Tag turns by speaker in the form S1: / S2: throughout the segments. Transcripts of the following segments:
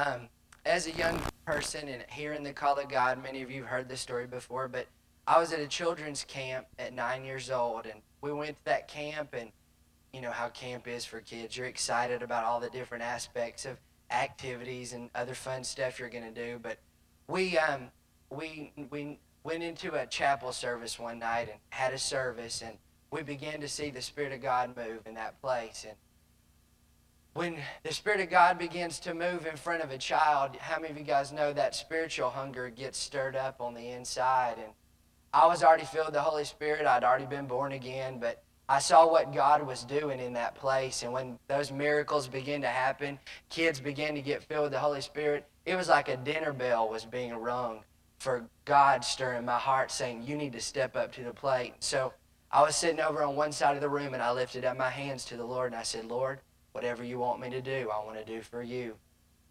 S1: Um, as a young person and hearing the Call of God, many of you have heard this story before, but I was at a children's camp at nine years old, and we went to that camp, and you know how camp is for kids. You're excited about all the different aspects of activities and other fun stuff you're going to do. But we um, we we went into a chapel service one night and had a service, and we began to see the Spirit of God move in that place. And when the Spirit of God begins to move in front of a child, how many of you guys know that spiritual hunger gets stirred up on the inside? And I was already filled with the Holy Spirit. I'd already been born again, but I saw what God was doing in that place. And when those miracles began to happen, kids began to get filled with the Holy Spirit. It was like a dinner bell was being rung for God stirring my heart, saying, You need to step up to the plate. So I was sitting over on one side of the room and I lifted up my hands to the Lord and I said, Lord, whatever you want me to do, I want to do for you.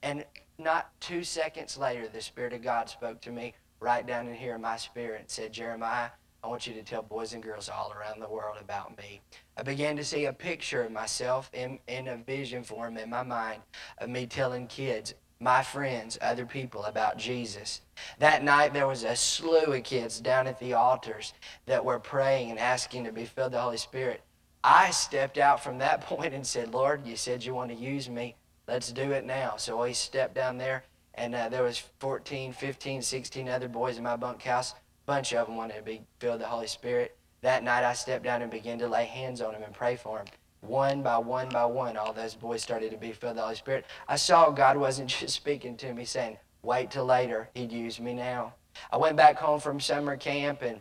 S1: And not two seconds later, the Spirit of God spoke to me right down in here in my spirit and said, Jeremiah, I want you to tell boys and girls all around the world about me. I began to see a picture of myself in, in a vision form in my mind of me telling kids, my friends, other people about Jesus. That night there was a slew of kids down at the altars that were praying and asking to be filled with the Holy Spirit. I stepped out from that point and said, Lord, you said you want to use me. Let's do it now. So I stepped down there and uh, there was 14, 15, 16 other boys in my bunkhouse A bunch of them wanted to be filled with the Holy Spirit. That night I stepped down and began to lay hands on them and pray for them. One by one by one, all those boys started to be filled with the Holy Spirit. I saw God wasn't just speaking to me saying, wait till later, he'd use me now. I went back home from summer camp and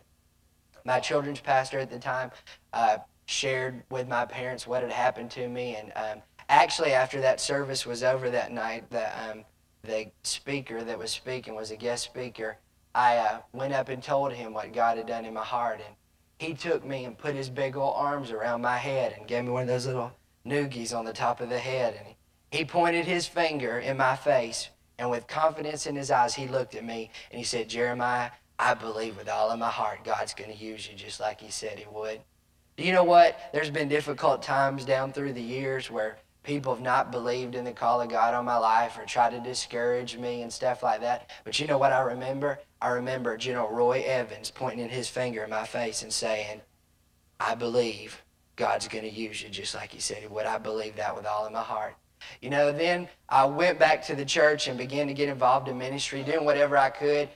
S1: my children's pastor at the time uh, shared with my parents what had happened to me. And um, actually, after that service was over that night, the, um, the speaker that was speaking was a guest speaker I uh, went up and told him what God had done in my heart. And he took me and put his big old arms around my head and gave me one of those little noogies on the top of the head. And he pointed his finger in my face. And with confidence in his eyes, he looked at me and he said, Jeremiah, I believe with all of my heart God's going to use you just like he said he would. You know what? There's been difficult times down through the years where people have not believed in the call of God on my life or tried to discourage me and stuff like that. But you know what I remember? I remember General Roy Evans pointing his finger in my face and saying, I believe God's going to use you just like he said he would. I believe that with all of my heart. You know, then I went back to the church and began to get involved in ministry, doing whatever I could,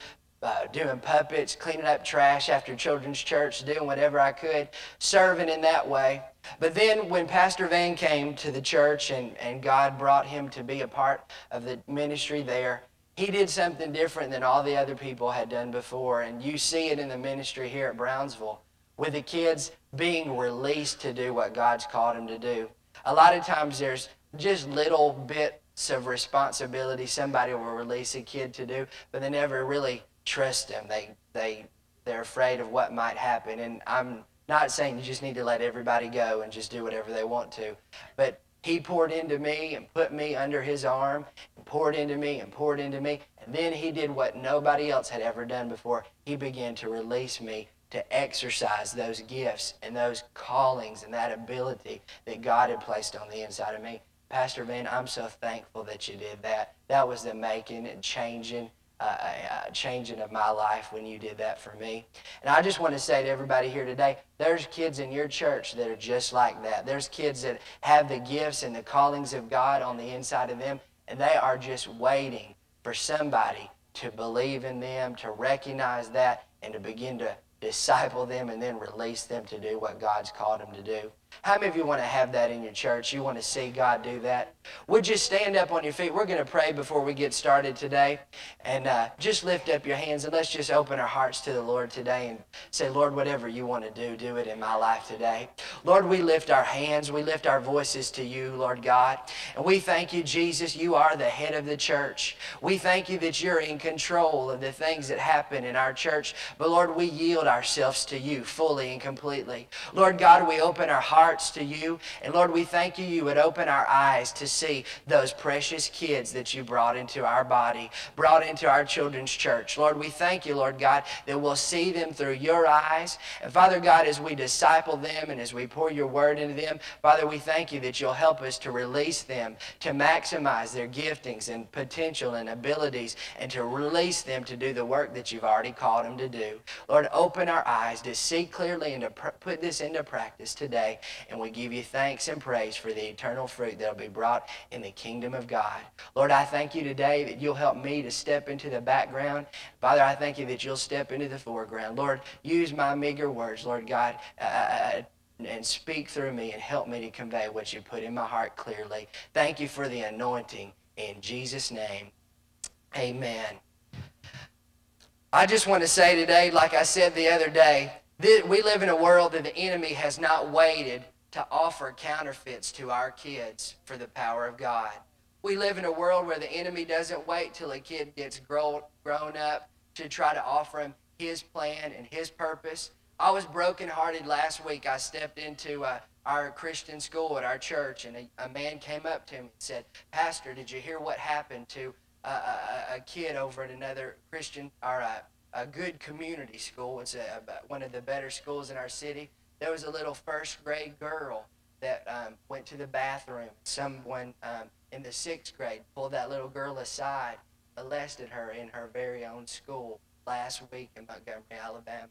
S1: uh, doing puppets, cleaning up trash after children's church, doing whatever I could, serving in that way. But then when Pastor Van came to the church and, and God brought him to be a part of the ministry there, he did something different than all the other people had done before. And you see it in the ministry here at Brownsville with the kids being released to do what God's called them to do. A lot of times there's just little bits of responsibility somebody will release a kid to do, but they never really trust them. They, they, they're afraid of what might happen. And I'm not saying you just need to let everybody go and just do whatever they want to. But he poured into me and put me under his arm and poured into me and poured into me. And then he did what nobody else had ever done before. He began to release me to exercise those gifts and those callings and that ability that God had placed on the inside of me. Pastor Van, I'm so thankful that you did that. That was the making and changing uh, changing of my life when you did that for me. And I just want to say to everybody here today, there's kids in your church that are just like that. There's kids that have the gifts and the callings of God on the inside of them, and they are just waiting for somebody to believe in them, to recognize that, and to begin to disciple them and then release them to do what God's called them to do. How many of you want to have that in your church? You want to see God do that? Would you stand up on your feet? We're going to pray before we get started today. And uh, just lift up your hands and let's just open our hearts to the Lord today and say, Lord, whatever you want to do, do it in my life today. Lord, we lift our hands. We lift our voices to you, Lord God. And we thank you, Jesus. You are the head of the church. We thank you that you're in control of the things that happen in our church. But Lord, we yield ourselves to you fully and completely. Lord God, we open our hearts hearts to you. And Lord, we thank you, you would open our eyes to see those precious kids that you brought into our body, brought into our children's church. Lord, we thank you, Lord God, that we'll see them through your eyes. And Father God, as we disciple them and as we pour your word into them, Father, we thank you that you'll help us to release them, to maximize their giftings and potential and abilities, and to release them to do the work that you've already called them to do. Lord, open our eyes to see clearly and to put this into practice today. And we give you thanks and praise for the eternal fruit that'll be brought in the kingdom of God. Lord, I thank you today that you'll help me to step into the background. Father, I thank you that you'll step into the foreground. Lord, use my meager words, Lord God. Uh, uh and speak through me and help me to convey what you put in my heart clearly. Thank you for the anointing. In Jesus' name, amen. I just want to say today, like I said the other day, that we live in a world that the enemy has not waited to offer counterfeits to our kids for the power of God. We live in a world where the enemy doesn't wait till a kid gets grown, up to try to offer him his plan and his purpose. I was brokenhearted last week. I stepped into uh, our Christian school at our church, and a, a, man came up to me and said, Pastor, did you hear what happened to a, a, kid over at another Christian or a, a good community school. It's a, one of the better schools in our city. There was a little first grade girl that um, went to the bathroom. Someone um, in the sixth grade pulled that little girl aside, molested her in her very own school last week in Montgomery, Alabama.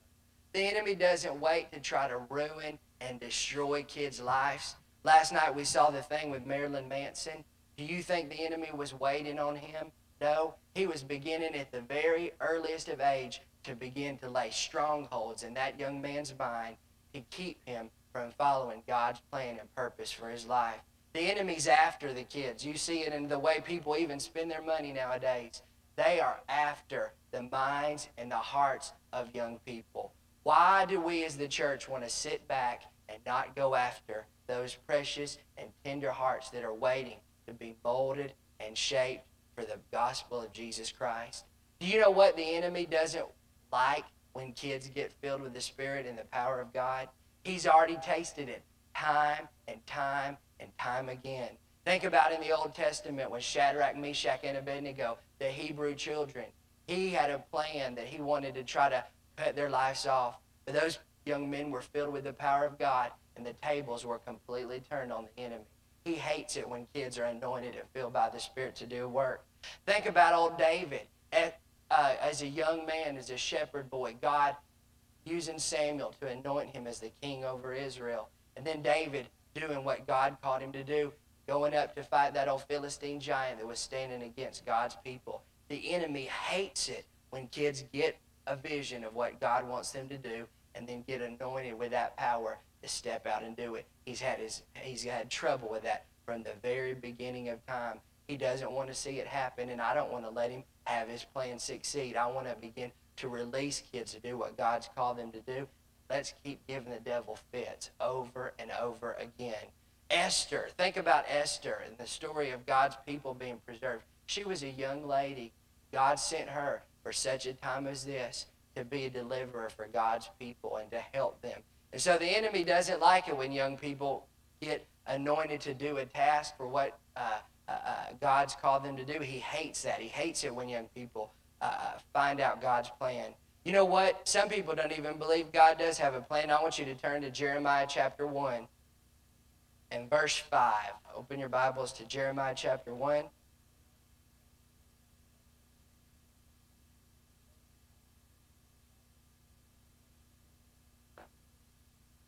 S1: The enemy doesn't wait to try to ruin and destroy kids' lives. Last night we saw the thing with Marilyn Manson. Do you think the enemy was waiting on him? No, he was beginning at the very earliest of age to begin to lay strongholds in that young man's mind to keep him from following God's plan and purpose for his life. The enemy's after the kids. You see it in the way people even spend their money nowadays. They are after the minds and the hearts of young people. Why do we as the church want to sit back and not go after those precious and tender hearts that are waiting to be molded and shaped for the gospel of Jesus Christ. Do you know what the enemy doesn't like when kids get filled with the Spirit and the power of God? He's already tasted it time and time and time again. Think about in the Old Testament when Shadrach, Meshach, and Abednego, the Hebrew children, he had a plan that he wanted to try to cut their lives off. But those young men were filled with the power of God, and the tables were completely turned on the enemy. He hates it when kids are anointed and filled by the Spirit to do work. Think about old David. At, uh, as a young man, as a shepherd boy, God using Samuel to anoint him as the king over Israel. And then David doing what God called him to do, going up to fight that old Philistine giant that was standing against God's people. The enemy hates it when kids get a vision of what God wants them to do and then get anointed with that power to step out and do it. He's had his he's had trouble with that from the very beginning of time. He doesn't want to see it happen, and I don't want to let him have his plan succeed. I want to begin to release kids to do what God's called them to do. Let's keep giving the devil fits over and over again. Esther, think about Esther and the story of God's people being preserved. She was a young lady. God sent her for such a time as this to be a deliverer for God's people and to help them. And so the enemy doesn't like it when young people get anointed to do a task for what uh, uh, uh, God's called them to do. He hates that. He hates it when young people uh, find out God's plan. You know what? Some people don't even believe God does have a plan. I want you to turn to Jeremiah chapter 1 and verse 5. Open your Bibles to Jeremiah chapter 1.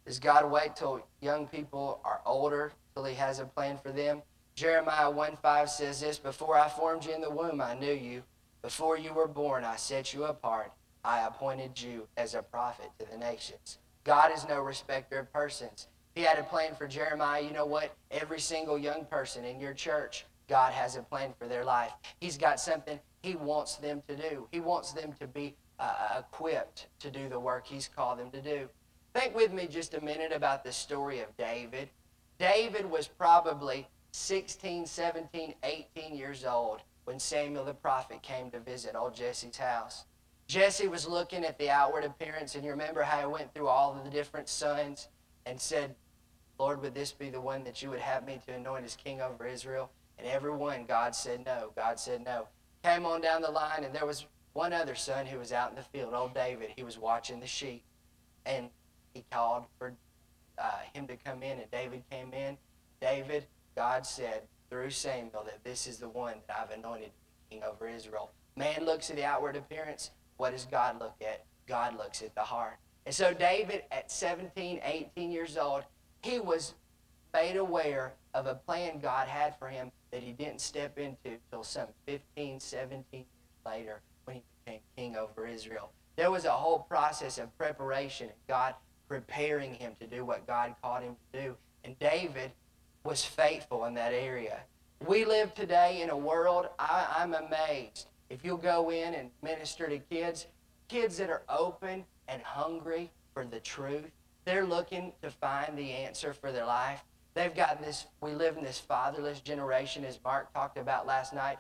S1: Does God wait till young people are older till he has a plan for them? Jeremiah 1 5 says this Before I formed you in the womb, I knew you. Before you were born, I set you apart. I appointed you as a prophet to the nations. God is no respecter of persons. He had a plan for Jeremiah. You know what? Every single young person in your church, God has a plan for their life. He's got something He wants them to do. He wants them to be uh, equipped to do the work He's called them to do. Think with me just a minute about the story of David. David was probably 16, 17, 18 years old when Samuel the prophet came to visit old Jesse's house. Jesse was looking at the outward appearance, and you remember how he went through all of the different sons and said, Lord, would this be the one that you would have me to anoint as king over Israel? And everyone, God said no. God said no. Came on down the line, and there was one other son who was out in the field, old David. He was watching the sheep. And he called for uh, him to come in, and David came in. David, God said through Samuel that this is the one that I've anointed king over Israel. Man looks at the outward appearance. What does God look at? God looks at the heart. And so David, at 17, 18 years old, he was made aware of a plan God had for him that he didn't step into till some 15, 17 years later when he became king over Israel. There was a whole process of preparation God preparing him to do what God called him to do. And David was faithful in that area. We live today in a world, I, I'm amazed. If you'll go in and minister to kids, kids that are open and hungry for the truth, they're looking to find the answer for their life. They've got this, we live in this fatherless generation, as Mark talked about last night.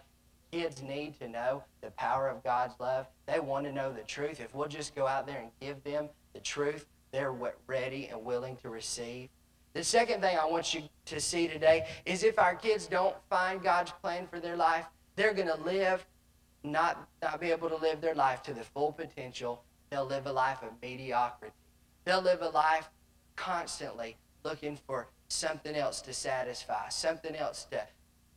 S1: Kids need to know the power of God's love. They want to know the truth. If we'll just go out there and give them the truth, they're ready and willing to receive. The second thing I want you to see today is if our kids don't find God's plan for their life, they're going to live, not, not be able to live their life to the full potential. They'll live a life of mediocrity. They'll live a life constantly looking for something else to satisfy, something else to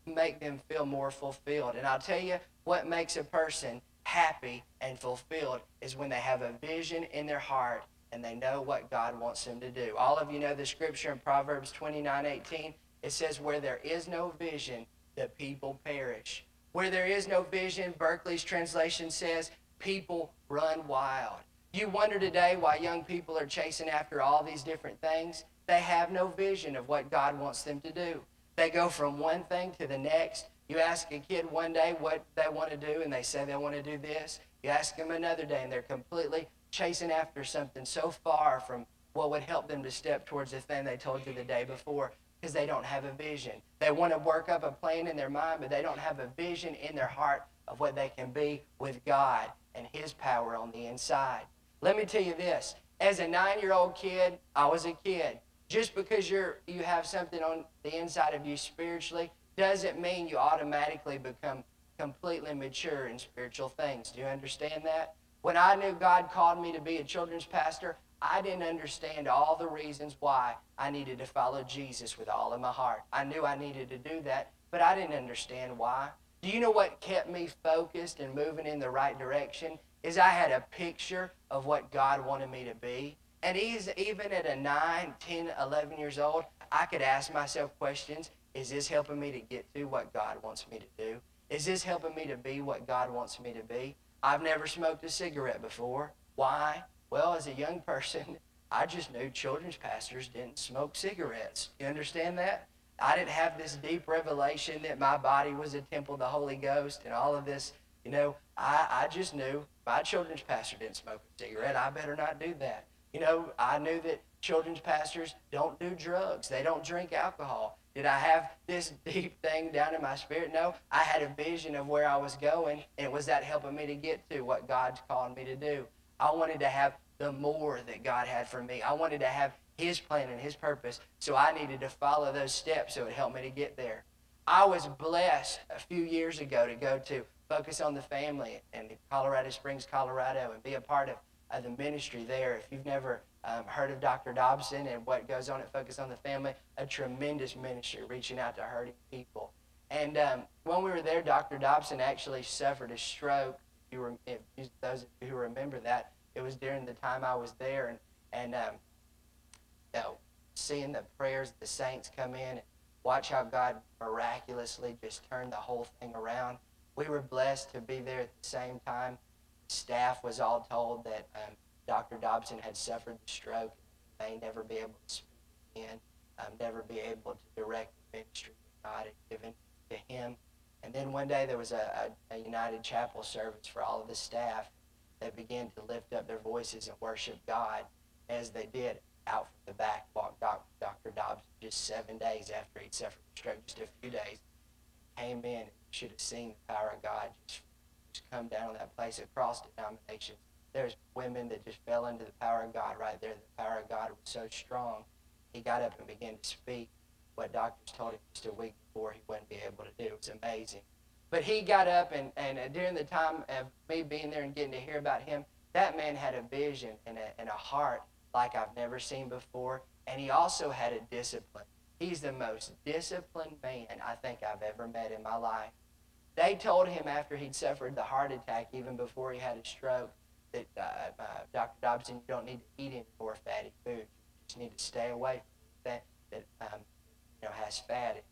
S1: make them feel more fulfilled. And I'll tell you what makes a person happy and fulfilled is when they have a vision in their heart and they know what God wants them to do. All of you know the scripture in Proverbs 29 18. It says, Where there is no vision, the people perish. Where there is no vision, Berkeley's translation says, people run wild. You wonder today why young people are chasing after all these different things? They have no vision of what God wants them to do. They go from one thing to the next. You ask a kid one day what they want to do, and they say they want to do this. You ask them another day, and they're completely chasing after something so far from what would help them to step towards the thing they told you the day before because they don't have a vision. They want to work up a plan in their mind, but they don't have a vision in their heart of what they can be with God and His power on the inside. Let me tell you this. As a nine-year-old kid, I was a kid. Just because you're you have something on the inside of you spiritually doesn't mean you automatically become completely mature in spiritual things. Do you understand that? When I knew God called me to be a children's pastor, I didn't understand all the reasons why I needed to follow Jesus with all of my heart. I knew I needed to do that, but I didn't understand why. Do you know what kept me focused and moving in the right direction? is I had a picture of what God wanted me to be. And even at a 9, 10, 11 years old, I could ask myself questions. Is this helping me to get to what God wants me to do? Is this helping me to be what God wants me to be? I've never smoked a cigarette before. Why? Well, as a young person, I just knew children's pastors didn't smoke cigarettes. You understand that? I didn't have this deep revelation that my body was a temple of the Holy Ghost and all of this. You know, I, I just knew my children's pastor didn't smoke a cigarette. I better not do that. You know, I knew that children's pastors don't do drugs. They don't drink alcohol. Did I have this deep thing down in my spirit? No. I had a vision of where I was going, and it was that helping me to get to what God's calling me to do? I wanted to have the more that God had for me. I wanted to have His plan and His purpose, so I needed to follow those steps so it helped me to get there. I was blessed a few years ago to go to focus on the family in Colorado Springs, Colorado, and be a part of, of the ministry there. If you've never um, heard of Dr. Dobson and what goes on at Focus on the Family, a tremendous ministry reaching out to hurting people. And um, when we were there, Dr. Dobson actually suffered a stroke. You were, if those who remember that, it was during the time I was there, and and um, you know, seeing the prayers of the saints come in, and watch how God miraculously just turned the whole thing around we were blessed to be there at the same time. Staff was all told that um, Dr. Dobson had suffered the stroke, may never be able to speak again, um, never be able to direct the ministry God had given to him. And then one day there was a, a, a United Chapel service for all of the staff that began to lift up their voices and worship God as they did. Out from the back walked Dr. Dobson just seven days after he'd suffered a stroke, just a few days, came in and should have seen the power of God just, just come down on that place across denominations. There's women that just fell into the power of God right there. The power of God was so strong. he got up and began to speak what doctors told him just a week before he wouldn't be able to do. It was amazing. But he got up, and, and during the time of me being there and getting to hear about him, that man had a vision and a, and a heart like I've never seen before. And he also had a discipline. He's the most disciplined man I think I've ever met in my life. They told him after he'd suffered the heart attack, even before he had a stroke, that uh, uh, Dr. Dobson, you don't need to eat any more fatty food. You just need to stay away from that that um, you know has fat.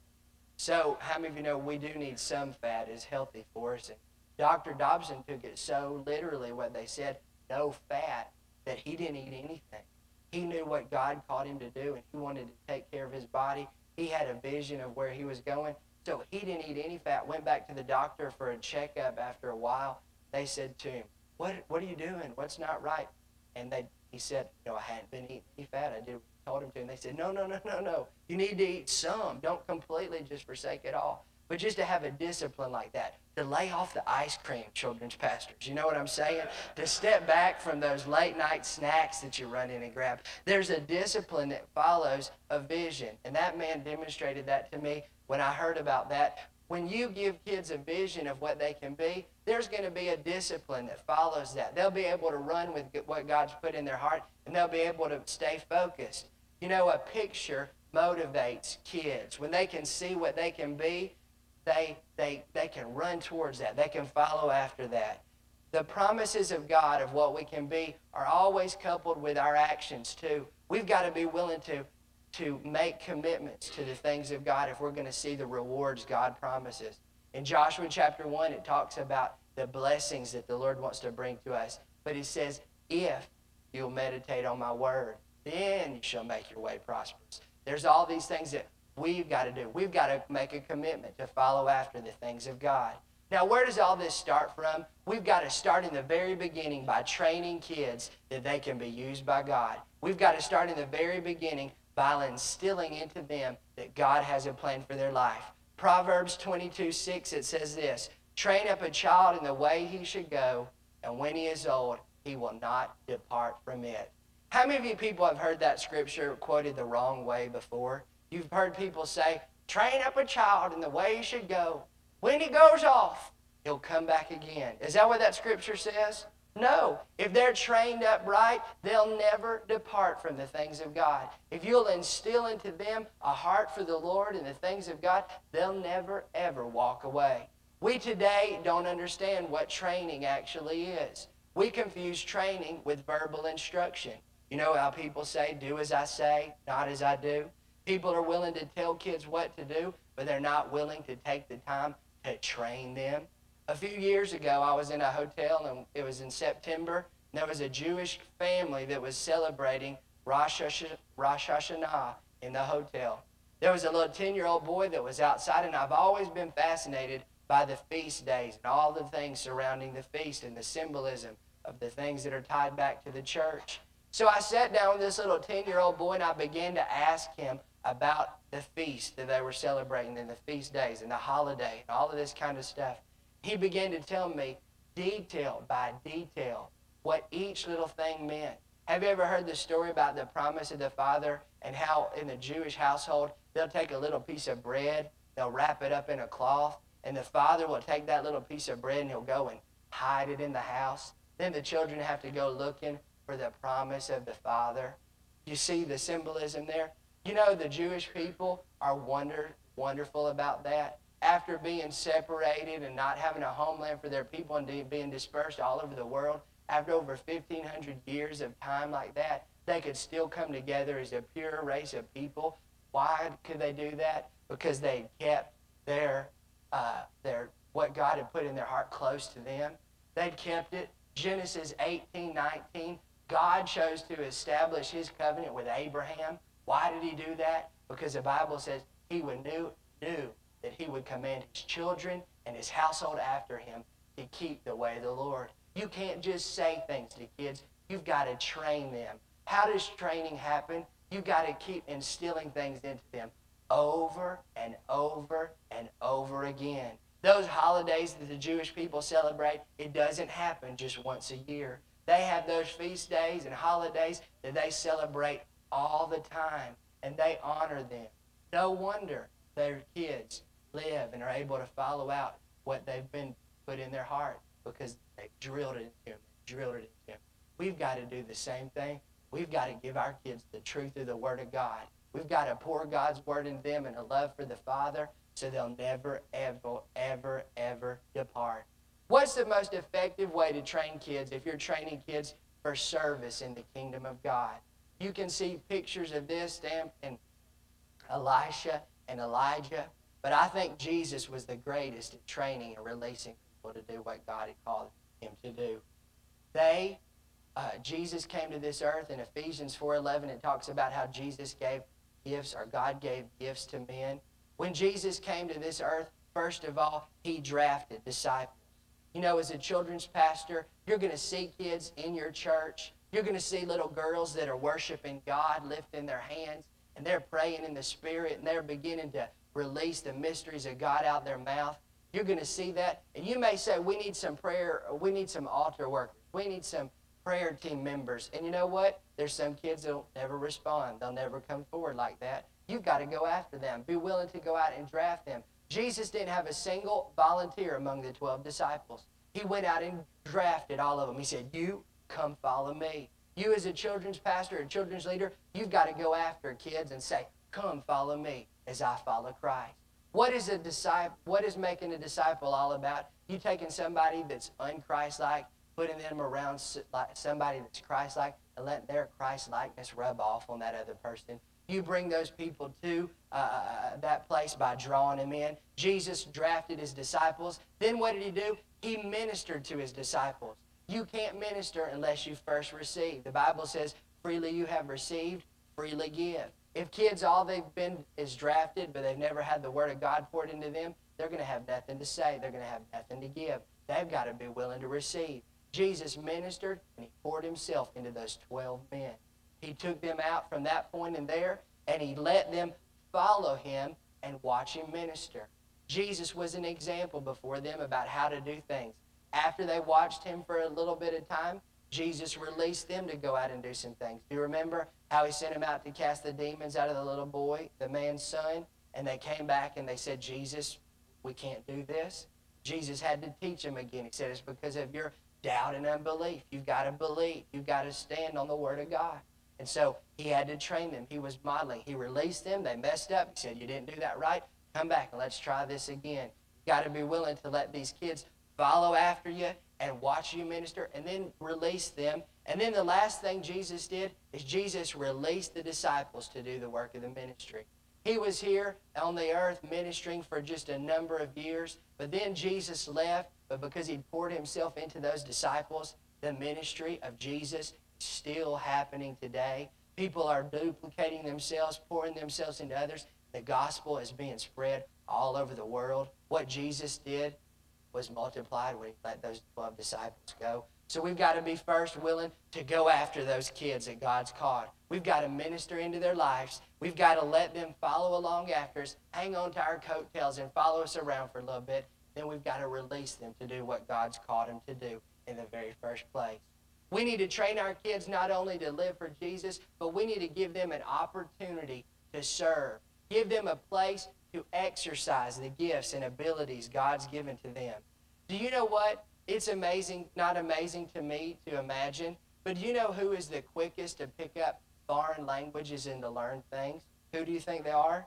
S1: So, how many of you know we do need some fat is healthy for us? And Dr. Dobson took it so literally what they said, no fat, that he didn't eat anything. He knew what God called him to do, and he wanted to take care of his body. He had a vision of where he was going. So he didn't eat any fat. Went back to the doctor for a checkup after a while. They said to him, "What What are you doing? What's not right?" And they he said, "You know, I hadn't been eating any fat. I did told him to." And they said, "No, no, no, no, no. You need to eat some. Don't completely just forsake it all." But just to have a discipline like that, to lay off the ice cream, children's pastors. You know what I'm saying? To step back from those late night snacks that you run in and grab. There's a discipline that follows a vision. And that man demonstrated that to me when I heard about that. When you give kids a vision of what they can be, there's going to be a discipline that follows that. They'll be able to run with what God's put in their heart, and they'll be able to stay focused. You know, a picture motivates kids. When they can see what they can be, they, they, they can run towards that. They can follow after that. The promises of God of what we can be are always coupled with our actions too. We've got to be willing to, to make commitments to the things of God if we're going to see the rewards God promises. In Joshua chapter 1, it talks about the blessings that the Lord wants to bring to us. But it says, if you'll meditate on my word, then you shall make your way prosperous. There's all these things that we've got to do. We've got to make a commitment to follow after the things of God. Now, where does all this start from? We've got to start in the very beginning by training kids that they can be used by God. We've got to start in the very beginning by instilling into them that God has a plan for their life. Proverbs 22 6, it says this Train up a child in the way he should go, and when he is old, he will not depart from it. How many of you people have heard that scripture quoted the wrong way before? You've heard people say, train up a child in the way he should go. When he goes off, he'll come back again. Is that what that scripture says? No. If they're trained up right, they'll never depart from the things of God. If you'll instill into them a heart for the Lord and the things of God, they'll never, ever walk away. We today don't understand what training actually is. We confuse training with verbal instruction. You know how people say, do as I say, not as I do? People are willing to tell kids what to do, but they're not willing to take the time to train them. A few years ago, I was in a hotel, and it was in September. And there was a Jewish family that was celebrating Rosh Hashanah in the hotel. There was a little 10-year-old boy that was outside, and I've always been fascinated by the feast days and all the things surrounding the feast and the symbolism of the things that are tied back to the church. So I sat down with this little 10-year-old boy, and I began to ask him about the feast that they were celebrating and the feast days and the holiday and all of this kind of stuff. He began to tell me detail by detail what each little thing meant. Have you ever heard the story about the promise of the Father and how in the Jewish household they'll take a little piece of bread, they'll wrap it up in a cloth, and the Father will take that little piece of bread and he'll go and hide it in the house. Then the children have to go looking for the promise of the Father. You see the symbolism there? You know, the Jewish people are wonder, wonderful about that. After being separated and not having a homeland for their people and being dispersed all over the world, after over 1,500 years of time like that, they could still come together as a pure race of people. Why could they do that? Because they kept their, uh, their what God had put in their heart close to them. They'd kept it. Genesis 18, 19, God chose to establish his covenant with Abraham why did he do that? Because the Bible says he would knew, knew that he would command his children and his household after him to keep the way of the Lord. You can't just say things to kids. You've got to train them. How does training happen? You've got to keep instilling things into them over and over and over again. Those holidays that the Jewish people celebrate, it doesn't happen just once a year. They have those feast days and holidays that they celebrate all the time. and they honor them. No wonder their kids live and are able to follow out what they've been put in their heart because they drilled it into them. Drilled it into them. We've got to do the same thing. We've got to give our kids the truth of the Word of God. We've got to pour God's Word in them and a love for the Father so they'll never, ever, ever, ever depart. What's the most effective way to train kids if you're training kids for service in the kingdom of God? You can see pictures of this stamped in Elisha and Elijah, but I think Jesus was the greatest at training and releasing people to do what God had called him to do. They, uh, Jesus came to this earth in Ephesians 4.11. It talks about how Jesus gave gifts, or God gave gifts to men. When Jesus came to this earth, first of all, he drafted disciples. You know, as a children's pastor, you're going to see kids in your church. You're going to see little girls that are worshiping God, lifting their hands, and they're praying in the Spirit, and they're beginning to release the mysteries of God out their mouth. You're going to see that. And you may say, we need some prayer, we need some altar workers. We need some prayer team members. And you know what? There's some kids that'll never respond. They'll never come forward like that. You've got to go after them. Be willing to go out and draft them. Jesus didn't have a single volunteer among the 12 disciples. He went out and drafted all of them. He said, You come follow me. You, as a children's pastor, and children's leader, you've got to go after kids and say, Come follow me as I follow Christ. What is a disciple? What is making a disciple all about? You taking somebody that's unchristlike, putting them around somebody that's Christ-like, and letting their Christ-likeness rub off on that other person. You bring those people to uh, uh, uh, that place by drawing them in. Jesus drafted his disciples. Then what did he do? He ministered to his disciples. You can't minister unless you first receive. The Bible says, freely you have received, freely give. If kids, all they've been is drafted, but they've never had the Word of God poured into them, they're going to have nothing to say. They're going to have nothing to give. They've got to be willing to receive. Jesus ministered, and he poured himself into those 12 men. He took them out from that point and there, and he let them follow him and watch him minister. Jesus was an example before them about how to do things. After they watched him for a little bit of time, Jesus released them to go out and do some things. Do you remember how he sent them out to cast the demons out of the little boy, the man's son? And they came back and they said, Jesus, we can't do this. Jesus had to teach them again. He said, it's because of your doubt and unbelief. You've got to believe. You've got to stand on the Word of God. And so he had to train them. He was modeling. He released them. They messed up. He said, You didn't do that right. Come back and let's try this again. You've got to be willing to let these kids follow after you and watch you minister and then release them. And then the last thing Jesus did is Jesus released the disciples to do the work of the ministry. He was here on the earth ministering for just a number of years, but then Jesus left. But because he poured himself into those disciples, the ministry of Jesus is still happening today. People are duplicating themselves, pouring themselves into others. The gospel is being spread all over the world. What Jesus did was multiplied when he let those 12 disciples go. So we've got to be first willing to go after those kids that God's called. We've got to minister into their lives. We've got to let them follow along after us, hang on to our coattails, and follow us around for a little bit. Then we've got to release them to do what God's called them to do in the very first place. We need to train our kids not only to live for Jesus, but we need to give them an opportunity to serve. Give them a place to exercise the gifts and abilities God's given to them. Do you know what? It's amazing, not amazing to me to imagine, but do you know who is the quickest to pick up foreign languages and to learn things? Who do you think they are?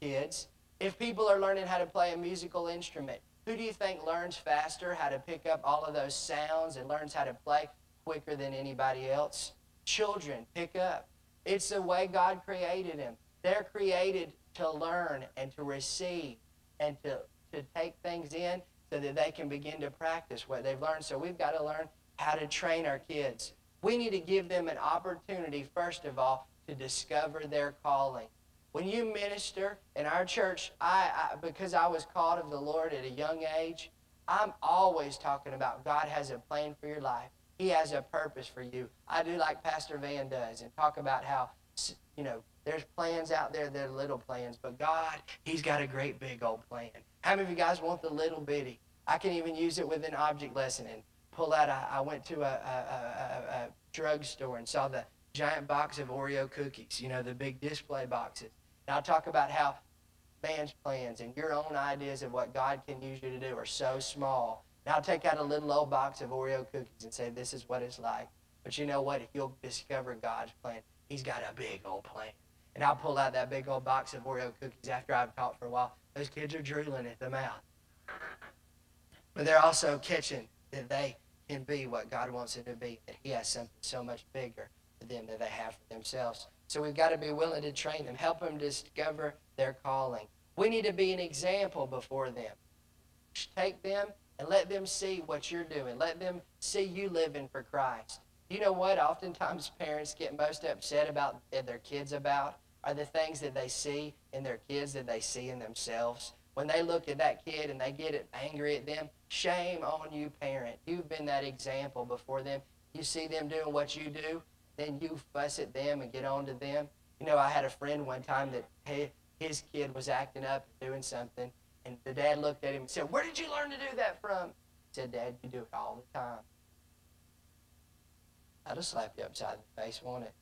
S1: Kids. If people are learning how to play a musical instrument, who do you think learns faster how to pick up all of those sounds and learns how to play? quicker than anybody else. Children, pick up. It's the way God created them. They're created to learn and to receive and to, to take things in so that they can begin to practice what they've learned. So we've got to learn how to train our kids. We need to give them an opportunity, first of all, to discover their calling. When you minister in our church, I, I because I was called of the Lord at a young age, I'm always talking about God has a plan for your life. He has a purpose for you. I do like Pastor Van does and talk about how, you know, there's plans out there that are little plans, but God, He's got a great big old plan. How many of you guys want the little bitty? I can even use it with an object lesson and pull out. A, I went to a, a, a, a drugstore and saw the giant box of Oreo cookies, you know, the big display boxes. And I'll talk about how man's plans and your own ideas of what God can use you to do are so small. Now I'll take out a little old box of Oreo cookies and say, this is what it's like. But you know what? If you'll discover God's plan, He's got a big old plan. And I'll pull out that big old box of Oreo cookies after I've talked for a while. Those kids are drooling at the mouth. But they're also catching that they can be what God wants them to be, that He has something so much bigger for them than they have for themselves. So we've got to be willing to train them, help them discover their calling. We need to be an example before them. Take them and let them see what you're doing. Let them see you living for Christ. You know what? Oftentimes parents get most upset about eh, their kids about are the things that they see in their kids that they see in themselves. When they look at that kid and they get angry at them, shame on you, parent. You've been that example before them. You see them doing what you do, then you fuss at them and get on to them. You know, I had a friend one time that his kid was acting up doing something, and the dad looked at him and said, Where did you learn to do that from? He said, Dad, you do it all the time. That'll slap you upside the face, won't it?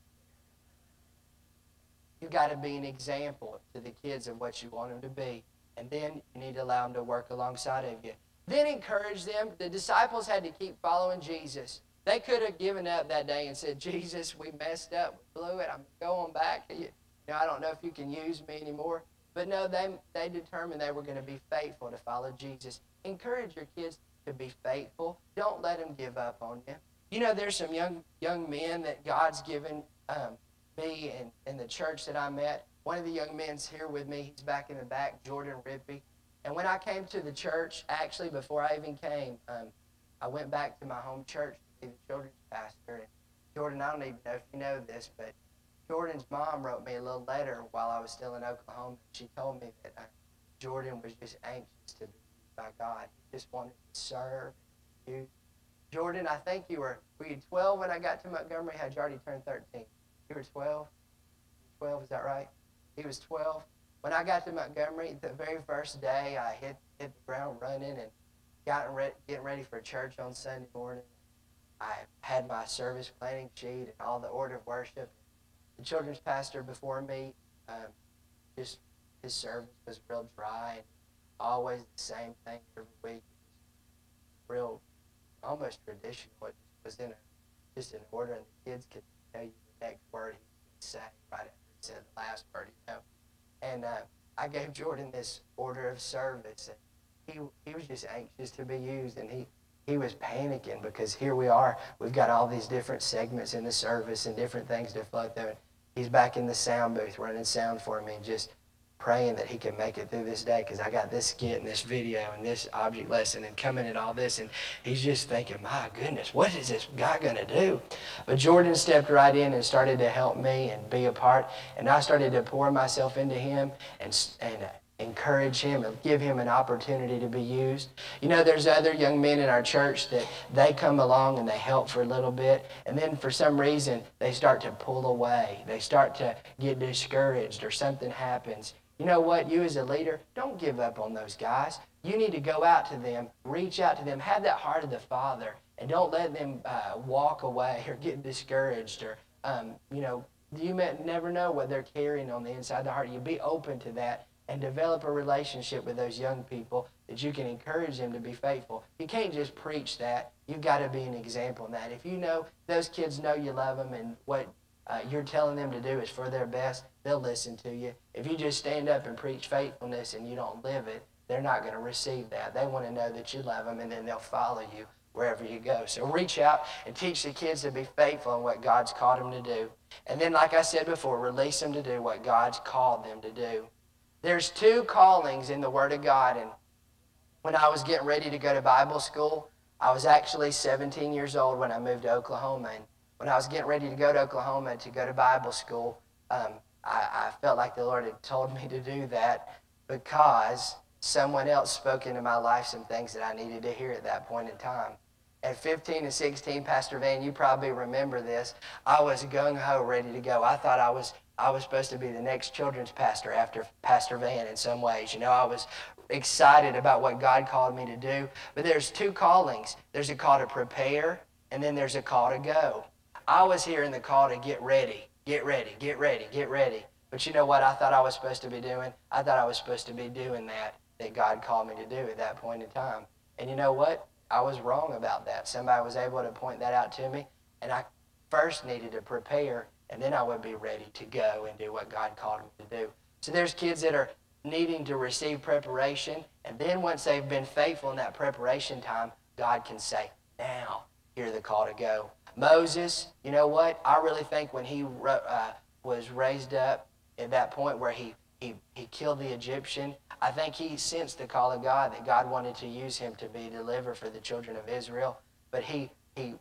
S1: You've got to be an example to the kids of what you want them to be. And then you need to allow them to work alongside of you. Then encourage them. The disciples had to keep following Jesus. They could have given up that day and said, Jesus, we messed up. We blew it. I'm going back. You know, I don't know if you can use me anymore. But no, they, they determined they were going to be faithful to follow Jesus. Encourage your kids to be faithful. Don't let them give up on you. You know, there's some young young men that God's given um, me and, and the church that I met. One of the young men's here with me. He's back in the back, Jordan Rippey. And when I came to the church, actually, before I even came, um, I went back to my home church to be the children's pastor. And Jordan, I don't even know if you know this, but Jordan's mom wrote me a little letter while I was still in Oklahoma. She told me that uh, Jordan was just anxious to be by God. He just wanted to serve you. Jordan, I think you were, were you 12 when I got to Montgomery? Had you already turned 13? You were 12? 12, is that right? He was 12. When I got to Montgomery, the very first day, I hit, hit the ground running and got re- getting ready for church on Sunday morning. I had my service planning sheet and all the order of worship. The children's pastor before me, um, just his service was real dry and always the same thing every week. Real, almost traditional. It was in a, just an order, and the kids could tell you next word he say right after he said the last word, you know. And uh, I gave Jordan this order of service, and he he was just anxious to be used, and he he was panicking because here we are, we've got all these different segments in the service and different things to flow through. He's back in the sound booth running sound for me, and just praying that he can make it through this day because I got this skit and this video and this object lesson and coming at all this. And he's just thinking, my goodness, what is this guy going to do? But Jordan stepped right in and started to help me and be a part. And I started to pour myself into him and, and encourage him and give him an opportunity to be used. You know, there's other young men in our church that they come along and they help for a little bit, and then for some reason they start to pull away. They start to get discouraged or something happens. You know what? You as a leader, don't give up on those guys. You need to go out to them, reach out to them, have that heart of the Father, and don't let them uh, walk away or get discouraged or, um, you know, you may never know what they're carrying on the inside of the heart. You be open to that and develop a relationship with those young people that you can encourage them to be faithful. You can't just preach that. You've got to be an example in that. If you know those kids know you love them and what uh, you're telling them to do is for their best, they'll listen to you. If you just stand up and preach faithfulness and you don't live it, they're not going to receive that. They want to know that you love them and then they'll follow you wherever you go. So reach out and teach the kids to be faithful in what God's called them to do. And then, like I said before, release them to do what God's called them to do. There's two callings in the Word of God. And when I was getting ready to go to Bible school, I was actually 17 years old when I moved to Oklahoma. And when I was getting ready to go to Oklahoma to go to Bible school, um, I, I felt like the Lord had told me to do that because someone else spoke into my life some things that I needed to hear at that point in time. At 15 and 16, Pastor Van, you probably remember this. I was gung ho, ready to go. I thought I was I was supposed to be the next children's pastor after Pastor Van in some ways. You know, I was excited about what God called me to do. But there's two callings. There's a call to prepare, and then there's a call to go. I was hearing the call to get ready, get ready, get ready, get ready. But you know what I thought I was supposed to be doing? I thought I was supposed to be doing that that God called me to do at that point in time. And you know what? I was wrong about that. Somebody was able to point that out to me, and I first needed to prepare, and then I would be ready to go and do what God called me to do. So there's kids that are needing to receive preparation, and then once they've been faithful in that preparation time, God can say, now, hear the call to go. Moses, you know what? I really think when he uh, was raised up at that point where he, he, he killed the Egyptian, I think he sensed the call of God that God wanted to use him to be deliverer for the children of Israel. But he, he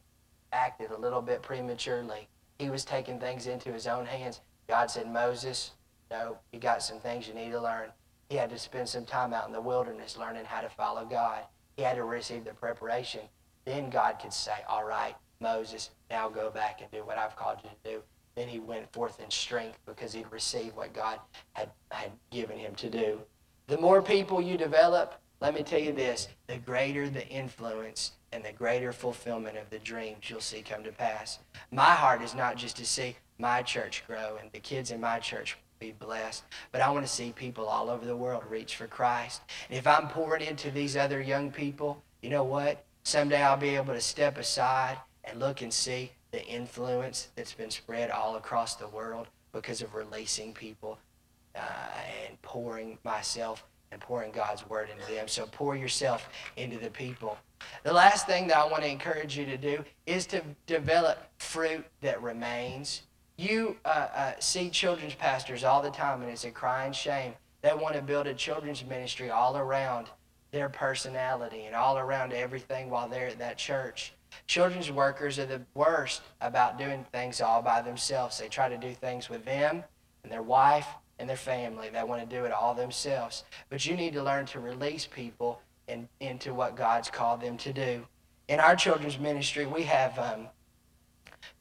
S1: acted a little bit prematurely. He was taking things into his own hands. God said, Moses, no, you got some things you need to learn. He had to spend some time out in the wilderness learning how to follow God. He had to receive the preparation. Then God could say, All right, Moses, now go back and do what I've called you to do. Then he went forth in strength because he'd received what God had, had given him to do. The more people you develop, let me tell you this, the greater the influence and the greater fulfillment of the dreams you'll see come to pass. My heart is not just to see my church grow and the kids in my church be blessed, but I want to see people all over the world reach for Christ. And if I'm pouring into these other young people, you know what? Someday I'll be able to step aside and look and see the influence that's been spread all across the world because of releasing people uh, and pouring myself and pouring God's word into them. So pour yourself into the people. The last thing that I want to encourage you to do is to develop fruit that remains. You uh, uh, see children's pastors all the time, and it's a crying shame. They want to build a children's ministry all around their personality and all around everything while they're at that church. Children's workers are the worst about doing things all by themselves. They try to do things with them and their wife and their family. They want to do it all themselves. But you need to learn to release people in, into what God's called them to do. In our children's ministry, we have um,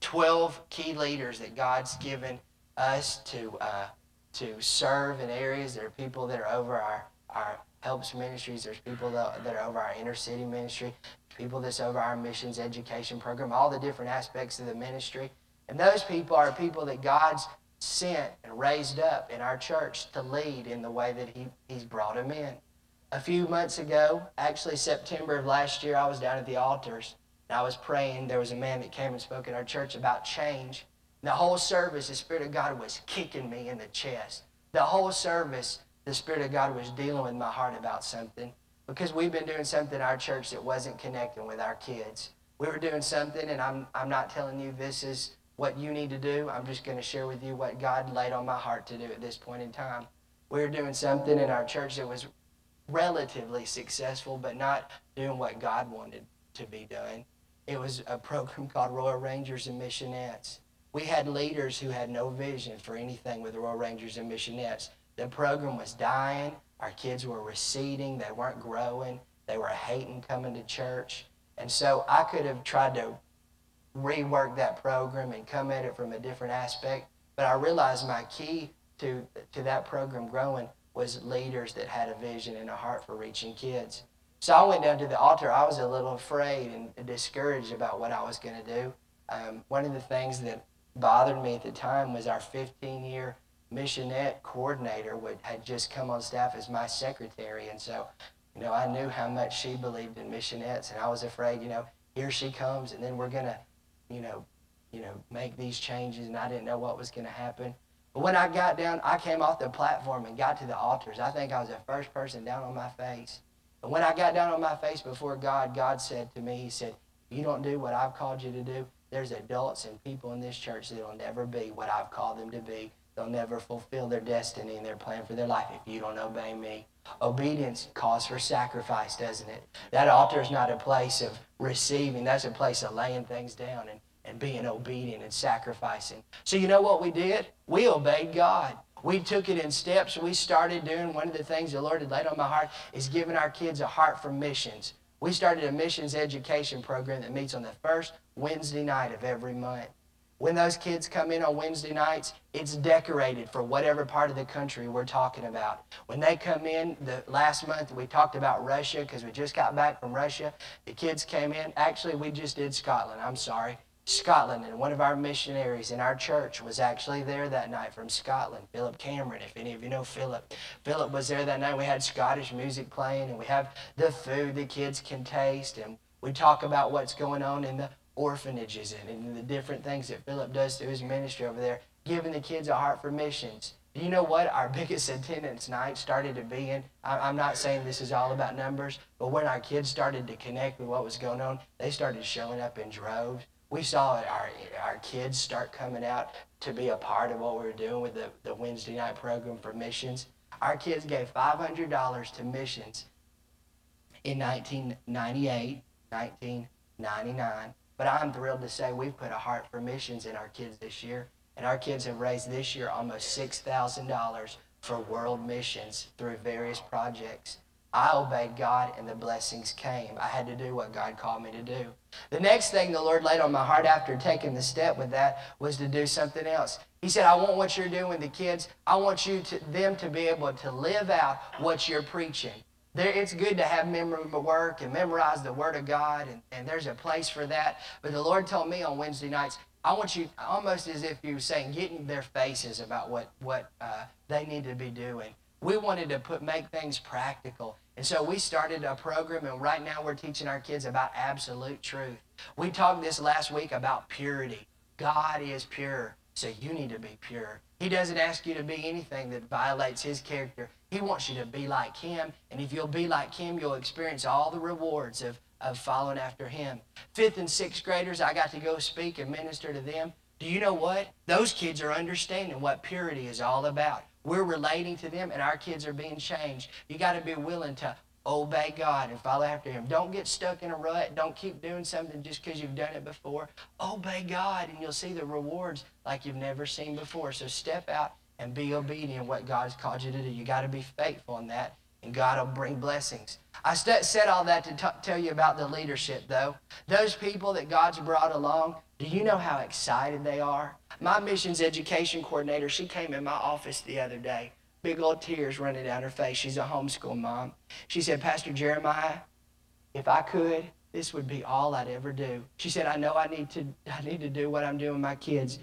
S1: 12 key leaders that God's given us to, uh, to serve in areas. There are people that are over our, our helps ministries. There's people that, that are over our inner city ministry, people that's over our missions education program, all the different aspects of the ministry. And those people are people that God's sent and raised up in our church to lead in the way that he, He's brought them in. A few months ago, actually September of last year, I was down at the altars and I was praying. There was a man that came and spoke in our church about change. And the whole service, the Spirit of God was kicking me in the chest. The whole service, the Spirit of God was dealing with my heart about something because we've been doing something in our church that wasn't connecting with our kids. We were doing something, and I'm, I'm not telling you this is what you need to do. I'm just going to share with you what God laid on my heart to do at this point in time. We were doing something in our church that was relatively successful, but not doing what God wanted to be done. It was a program called Royal Rangers and Missionettes. We had leaders who had no vision for anything with Royal Rangers and Missionettes. The program was dying. Our kids were receding. They weren't growing. They were hating coming to church. And so I could have tried to rework that program and come at it from a different aspect. But I realized my key to, to that program growing was leaders that had a vision and a heart for reaching kids. So I went down to the altar. I was a little afraid and discouraged about what I was going to do. Um, one of the things that bothered me at the time was our 15 year missionette coordinator would, had just come on staff as my secretary. And so, you know, I knew how much she believed in missionettes. And I was afraid, you know, here she comes and then we're going to, you know, you know, make these changes. And I didn't know what was going to happen. But when I got down, I came off the platform and got to the altars. I think I was the first person down on my face. And when I got down on my face before God, God said to me, He said, You don't do what I've called you to do. There's adults and people in this church that will never be what I've called them to be. They'll never fulfill their destiny and their plan for their life if you don't obey me. Obedience calls for sacrifice, doesn't it? That altar is not a place of receiving. That's a place of laying things down and, and being obedient and sacrificing. So you know what we did? We obeyed God. We took it in steps. We started doing one of the things the Lord had laid on my heart is giving our kids a heart for missions. We started a missions education program that meets on the first Wednesday night of every month. When those kids come in on Wednesday nights, it's decorated for whatever part of the country we're talking about. When they come in, the last month we talked about Russia because we just got back from Russia. The kids came in. Actually, we just did Scotland. I'm sorry. Scotland, and one of our missionaries in our church was actually there that night from Scotland, Philip Cameron, if any of you know Philip. Philip was there that night. We had Scottish music playing, and we have the food the kids can taste, and we talk about what's going on in the orphanages and, and the different things that Philip does through his ministry over there, giving the kids a heart for missions. Do you know what our biggest attendance night started to be in? I'm not saying this is all about numbers, but when our kids started to connect with what was going on, they started showing up in droves we saw our, our kids start coming out to be a part of what we were doing with the, the Wednesday night program for missions. Our kids gave $500 to missions in 1998, 1999. But I'm thrilled to say we've put a heart for missions in our kids this year. And our kids have raised this year almost $6,000 for world missions through various projects. I obeyed God and the blessings came. I had to do what God called me to do. The next thing the Lord laid on my heart after taking the step with that was to do something else. He said, I want what you're doing with the kids. I want you to, them to be able to live out what you're preaching. There, it's good to have memory work and memorize the Word of God, and, and there's a place for that. But the Lord told me on Wednesday nights, I want you, almost as if you were saying, get in their faces about what, what uh, they need to be doing. We wanted to put make things practical. And so we started a program, and right now we're teaching our kids about absolute truth. We talked this last week about purity. God is pure, so you need to be pure. He doesn't ask you to be anything that violates His character. He wants you to be like Him, and if you'll be like Him, you'll experience all the rewards of, of following after Him. Fifth and sixth graders, I got to go speak and minister to them. Do you know what? Those kids are understanding what purity is all about. We're relating to them, and our kids are being changed. You got to be willing to obey God and follow after Him. Don't get stuck in a rut. Don't keep doing something just because you've done it before. Obey God, and you'll see the rewards like you've never seen before. So step out and be obedient what God's called you to do. You got to be faithful in that, and God will bring blessings. I said all that to tell you about the leadership, though. Those people that God's brought along, do you know how excited they are? My missions education coordinator, she came in my office the other day, big old tears running down her face. She's a homeschool mom. She said, Pastor Jeremiah, if I could, this would be all I'd ever do. She said, I know I need to, I need to do what I'm doing with my kids.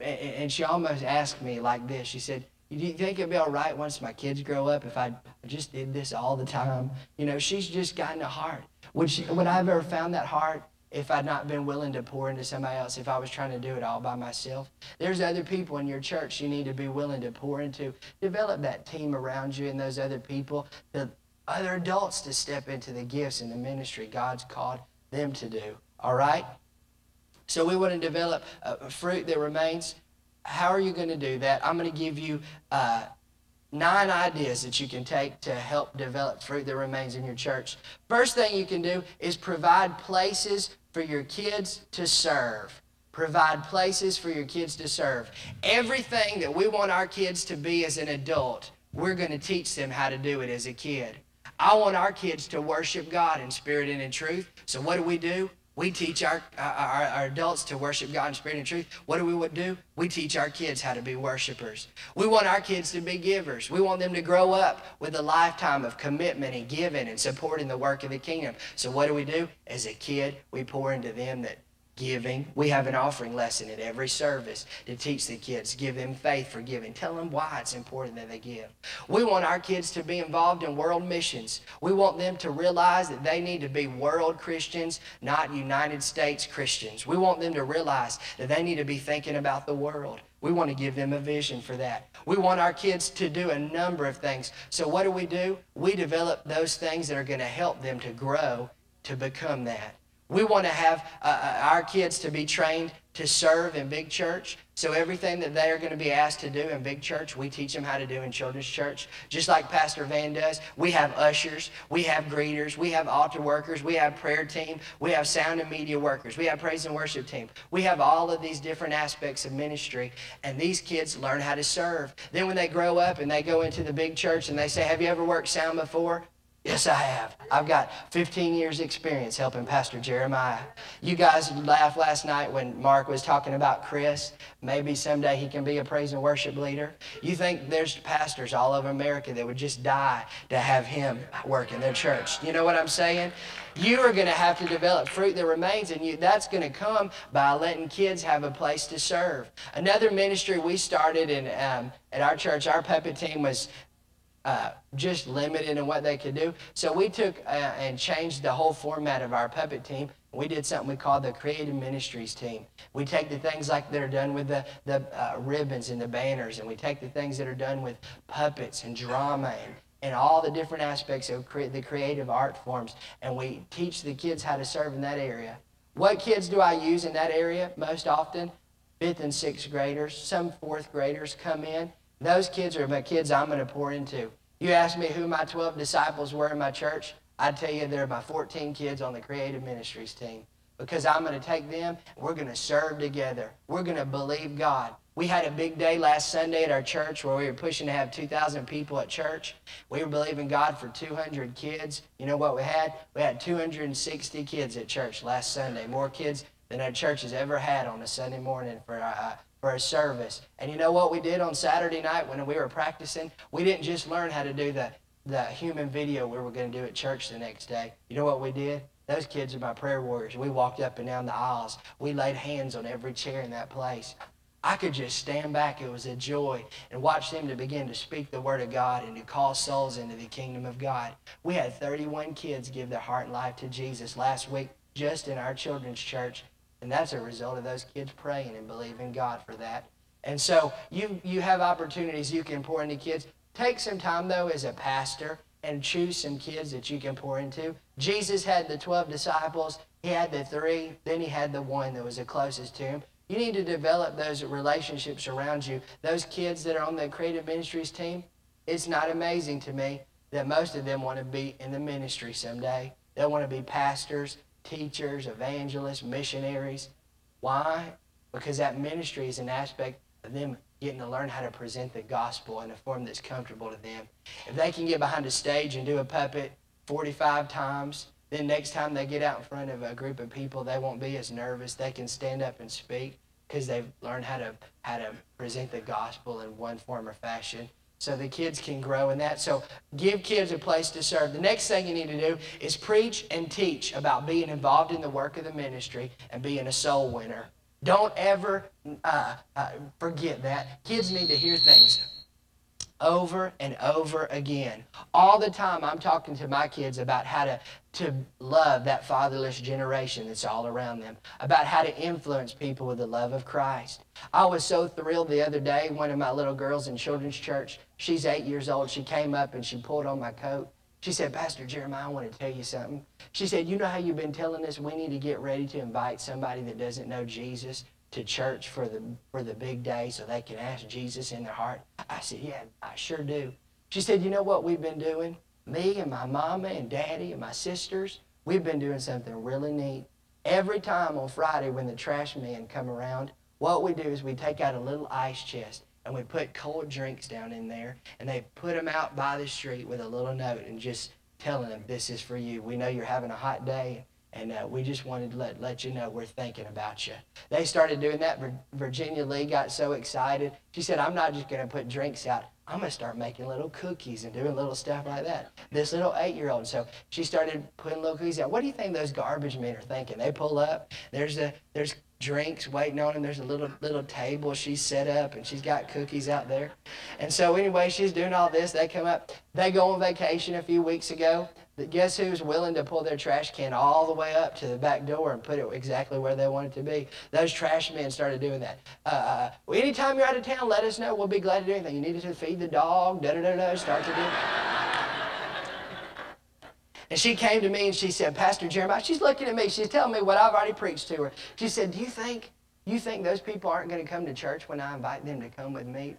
S1: And she almost asked me like this. She said, do you think it'd be all right once my kids grow up if I just did this all the time? You know, she's just gotten a heart. Would, she, would I have ever found that heart if I'd not been willing to pour into somebody else, if I was trying to do it all by myself. There's other people in your church you need to be willing to pour into. Develop that team around you and those other people, the other adults to step into the gifts and the ministry God's called them to do. All right? So we want to develop a fruit that remains. How are you going to do that? I'm going to give you uh, nine ideas that you can take to help develop fruit that remains in your church. First thing you can do is provide places for your kids to serve. Provide places for your kids to serve. Everything that we want our kids to be as an adult, we're going to teach them how to do it as a kid. I want our kids to worship God in spirit and in truth. So what do we do? We teach uh, our, our, our, adults to worship God in spirit and truth. What do we do? We teach our kids how to be worshipers. We want our kids to be givers. We want them to grow up with a lifetime of commitment and giving and supporting the work of the kingdom. So what do we do? As a kid, we pour into them that giving. We have an offering lesson at every service to teach the kids, give them faith for giving, tell them why it's important that they give. We want our kids to be involved in world missions. We want them to realize that they need to be world Christians, not United States Christians. We want them to realize that they need to be thinking about the world. We want to give them a vision for that. We want our kids to do a number of things. So what do we do? We develop those things that are going to help them to grow to become that. We want to have uh, uh, our kids to be trained to serve in big church. So everything that they are going to be asked to do in big church, we teach them how to do in children's church. Just like Pastor Van does, we have ushers, we have greeters, we have altar workers, we have prayer team, we have sound and media workers, we have praise and worship team. We have all of these different aspects of ministry, and these kids learn how to serve. Then when they grow up and they go into the big church and they say, have you ever worked sound before? Yes, I have. I've got 15 years experience helping Pastor Jeremiah. You guys laughed last night when Mark was talking about Chris. Maybe someday he can be a praise and worship leader. You think there's pastors all over America that would just die to have him work in their church. You know what I'm saying? You are going to have to develop fruit that remains in you. That's going to come by letting kids have a place to serve. Another ministry we started in um, at our church, our puppet team was uh, just limited in what they could do. So we took uh, and changed the whole format of our puppet team. We did something we called the Creative Ministries team. We take the things like that are done with the, the uh, ribbons and the banners, and we take the things that are done with puppets and drama and, and all the different aspects of cre- the creative art forms, and we teach the kids how to serve in that area. What kids do I use in that area most often? Fifth and sixth graders, some fourth graders come in those kids are the kids I'm going to pour into. You ask me who my 12 disciples were in my church, I'd tell you they're my 14 kids on the Creative Ministries team. Because I'm going to take them, we're going to serve together. We're going to believe God. We had a big day last Sunday at our church where we were pushing to have 2,000 people at church. We were believing God for 200 kids. You know what we had? We had 260 kids at church last Sunday. More kids than our church has ever had on a Sunday morning for uh, for a service. And you know what we did on Saturday night when we were practicing? We didn't just learn how to do the, the human video we were going to do at church the next day. You know what we did? Those kids are my prayer warriors. We walked up and down the aisles. We laid hands on every chair in that place. I could just stand back. It was a joy and watch them to begin to speak the word of God and to call souls into the kingdom of God. We had 31 kids give their heart and life to Jesus last week just in our children's church. And that's a result of those kids praying and believing God for that. And so you, you have opportunities you can pour into kids. Take some time, though, as a pastor and choose some kids that you can pour into. Jesus had the 12 disciples. He had the three. Then he had the one that was the closest to him. You need to develop those relationships around you. Those kids that are on the Creative Ministries team, it's not amazing to me that most of them want to be in the ministry someday. They want to be pastors teachers, evangelists, missionaries. Why? Because that ministry is an aspect of them getting to learn how to present the gospel in a form that's comfortable to them. If they can get behind a stage and do a puppet 45 times, then next time they get out in front of a group of people, they won't be as nervous. They can stand up and speak because they've learned how to how to present the gospel in one form or fashion so the kids can grow in that. So give kids a place to serve. The next thing you need to do is preach and teach about being involved in the work of the ministry and being a soul winner. Don't ever uh, uh, forget that. Kids need to hear things over and over again. All the time I'm talking to my kids about how to, to love that fatherless generation that's all around them, about how to influence people with the love of Christ. I was so thrilled the other day, one of my little girls in children's church, she's eight years old, she came up and she pulled on my coat. She said, Pastor Jeremiah, I want to tell you something. She said, you know how you've been telling us we need to get ready to invite somebody that doesn't know Jesus to church for the for the big day so they can ask Jesus in their heart? I said, Yeah, I sure do. She said, You know what we've been doing? Me and my mama and daddy and my sisters, we've been doing something really neat. Every time on Friday when the trash men come around, what we do is we take out a little ice chest and we put cold drinks down in there and they put them out by the street with a little note and just telling them this is for you. We know you're having a hot day and uh, we just wanted to let, let you know we're thinking about you. They started doing that. Virginia Lee got so excited. She said, I'm not just going to put drinks out. I'm going to start making little cookies and doing little stuff like that. This little eight-year-old. So she started putting little cookies out. What do you think those garbage men are thinking? They pull up. There's a there's drinks waiting on him. There's a little little table she's set up, and she's got cookies out there. And so anyway, she's doing all this. They come up. They go on vacation a few weeks ago guess who's willing to pull their trash can all the way up to the back door and put it exactly where they want it to be? Those trash men started doing that. Uh, uh anytime you're out of town, let us know. We'll be glad to do anything. You need us to feed the dog, da da da da, start to do And she came to me and she said, Pastor Jeremiah, she's looking at me. She's telling me what I've already preached to her. She said, Do you think, you think those people aren't going to come to church when I invite them to come with me?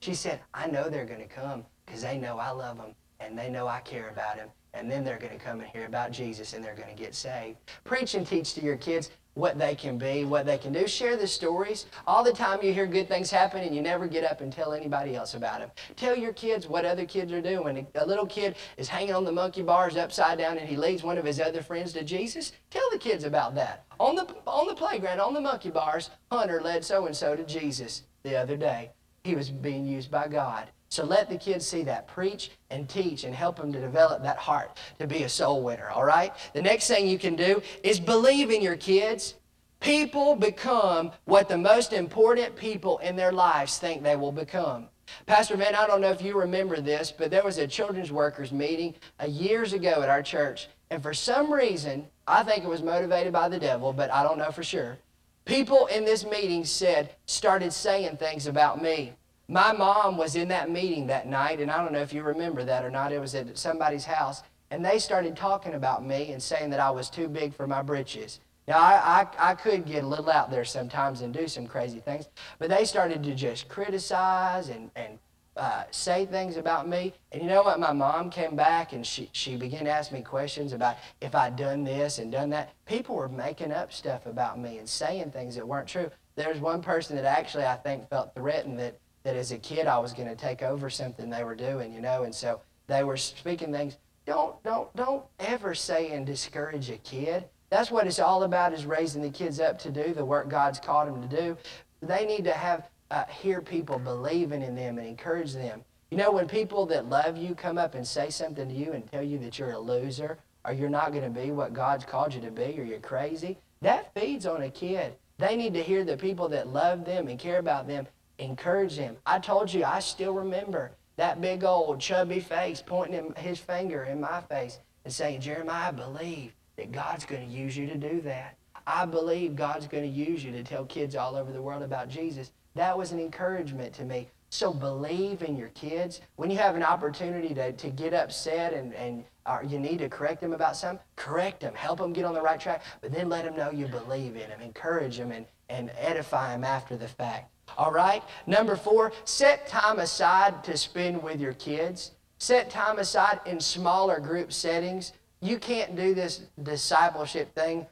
S1: She said, I know they're going to come because they know I love them and they know I care about them and then they're going to come and hear about Jesus and they're going to get saved. Preach and teach to your kids what they can be, what they can do. Share the stories. All the time you hear good things happen and you never get up and tell anybody else about them. Tell your kids what other kids are doing. A little kid is hanging on the monkey bars upside down and he leads one of his other friends to Jesus. Tell the kids about that. On the, on the playground, on the monkey bars, Hunter led so-and-so to Jesus the other day. He was being used by God. So let the kids see that. Preach and teach and help them to develop that heart to be a soul winner, all right? The next thing you can do is believe in your kids. People become what the most important people in their lives think they will become. Pastor Van, I don't know if you remember this, but there was a children's workers meeting uh, years ago at our church. And for some reason, I think it was motivated by the devil, but I don't know for sure. People in this meeting said, started saying things about me. My mom was in that meeting that night, and I don't know if you remember that or not. It was at somebody's house, and they started talking about me and saying that I was too big for my britches. Now, I, I, I could get a little out there sometimes and do some crazy things, but they started to just criticize and, and uh, say things about me. And you know what? My mom came back and she, she began to ask me questions about if I'd done this and done that. People were making up stuff about me and saying things that weren't true. There was one person that actually, I think, felt threatened that that as a kid I was going to take over something they were doing, you know, and so they were speaking things. Don't, don't, don't ever say and discourage a kid. That's what it's all about is raising the kids up to do the work God's called them to do. They need to have, uh, hear people believing in them and encourage them. You know, when people that love you come up and say something to you and tell you that you're a loser or you're not going to be what God's called you to be or you're crazy, that feeds on a kid. They need to hear the people that love them and care about them encourage him. I told you, I still remember that big old chubby face pointing his finger in my face and saying, Jeremiah, I believe that God's going to use you to do that. I believe God's going to use you to tell kids all over the world about Jesus. That was an encouragement to me. So believe in your kids. When you have an opportunity to, to get upset and, and or you need to correct them about something, correct them. Help them get on the right track. But then let them know you believe in them. Encourage them and, and edify them after the fact. All right? Number four, set time aside to spend with your kids. Set time aside in smaller group settings. You can't do this discipleship thing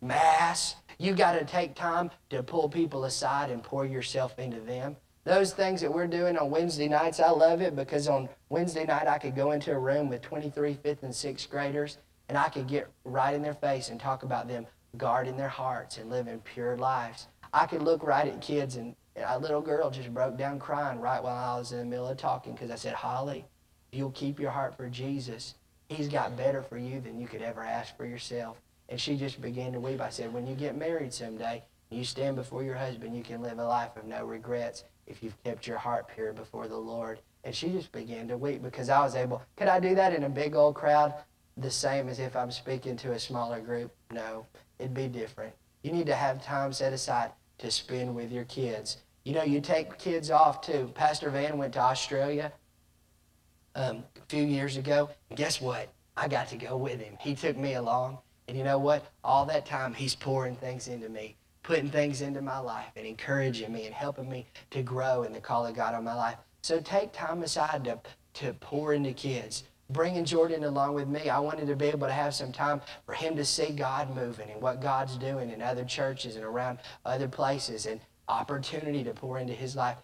S1: mass. You got to take time to pull people aside and pour yourself into them. Those things that we're doing on Wednesday nights, I love it because on Wednesday night I could go into a room with 23 fifth and sixth graders and I could get right in their face and talk about them guarding their hearts and living pure lives. I could look right at kids and a little girl just broke down crying right while I was in the middle of talking because I said, Holly, if you'll keep your heart for Jesus, he's got better for you than you could ever ask for yourself. And she just began to weep. I said, when you get married someday, you stand before your husband, you can live a life of no regrets if you've kept your heart pure before the Lord. And she just began to weep because I was able. Could I do that in a big old crowd the same as if I'm speaking to a smaller group? No, it'd be different. You need to have time set aside to spend with your kids. You know, you take kids off too. Pastor Van went to Australia um, a few years ago. And guess what? I got to go with him. He took me along. And you know what? All that time, he's pouring things into me, putting things into my life and encouraging me and helping me to grow in the call of God on my life. So take time aside to, to pour into kids. Bringing Jordan along with me, I wanted to be able to have some time for him to see God moving and what God's doing in other churches and around other places. And opportunity to pour into his life,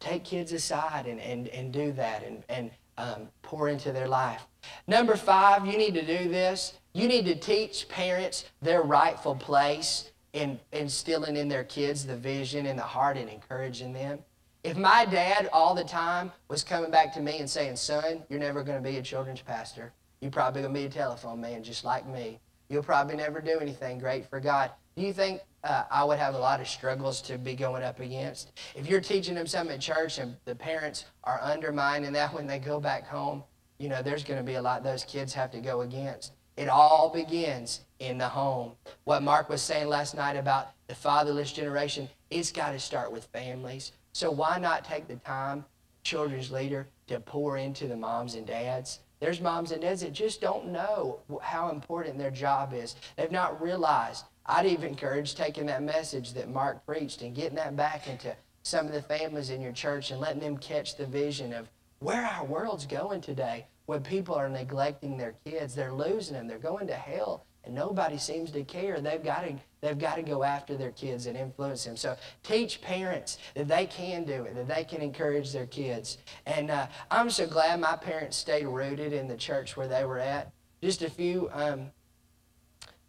S1: take kids aside and, and, and do that and, and um, pour into their life. Number five, you need to do this. You need to teach parents their rightful place in instilling in their kids the vision and the heart and encouraging them. If my dad all the time was coming back to me and saying, son, you're never going to be a children's pastor. You're probably going to be a telephone man just like me. You'll probably never do anything great for God. Do you think uh, I would have a lot of struggles to be going up against? If you're teaching them something at church and the parents are undermining that when they go back home, you know, there's going to be a lot those kids have to go against. It all begins in the home. What Mark was saying last night about the fatherless generation, it's got to start with families. So why not take the time, children's leader, to pour into the moms and dads? There's moms and dads that just don't know how important their job is. They've not realized I'd even encourage taking that message that Mark preached and getting that back into some of the families in your church and letting them catch the vision of where our world's going today. when people are neglecting their kids, they're losing them. They're going to hell, and nobody seems to care. They've got to they've got to go after their kids and influence them. So teach parents that they can do it, that they can encourage their kids. And uh, I'm so glad my parents stayed rooted in the church where they were at. Just a few um,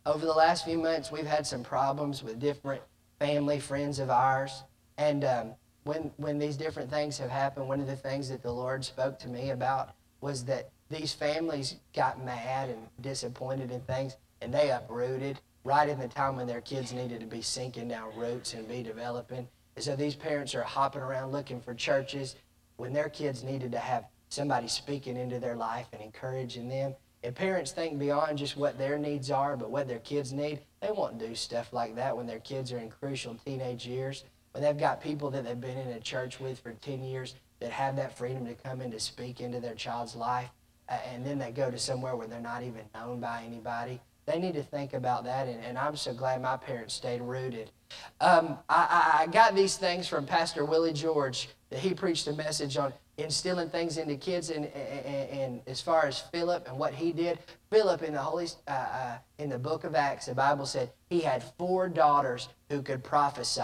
S1: over the last few months, we've had some problems with different family friends of ours, and um, when when these different things have happened, one of the things that the Lord spoke to me about was that these families got mad and disappointed in things, and they uprooted right in the time when their kids needed to be sinking down roots and be developing. And so these parents are hopping around looking for churches when their kids needed to have somebody speaking into their life and encouraging them. And parents think beyond just what their needs are, but what their kids need. They won't do stuff like that when their kids are in crucial teenage years, when they've got people that they've been in a church with for 10 years that have that freedom to come in to speak into their child's life, uh, and then they go to somewhere where they're not even known by anybody. They need to think about that, and, and I'm so glad my parents stayed rooted. Um, I, I got these things from Pastor Willie George that he preached a message on instilling things into kids and, and, and, as far as philip and what he did philip in the holy uh, uh, in the book of acts the bible said he had four daughters who could prophesy.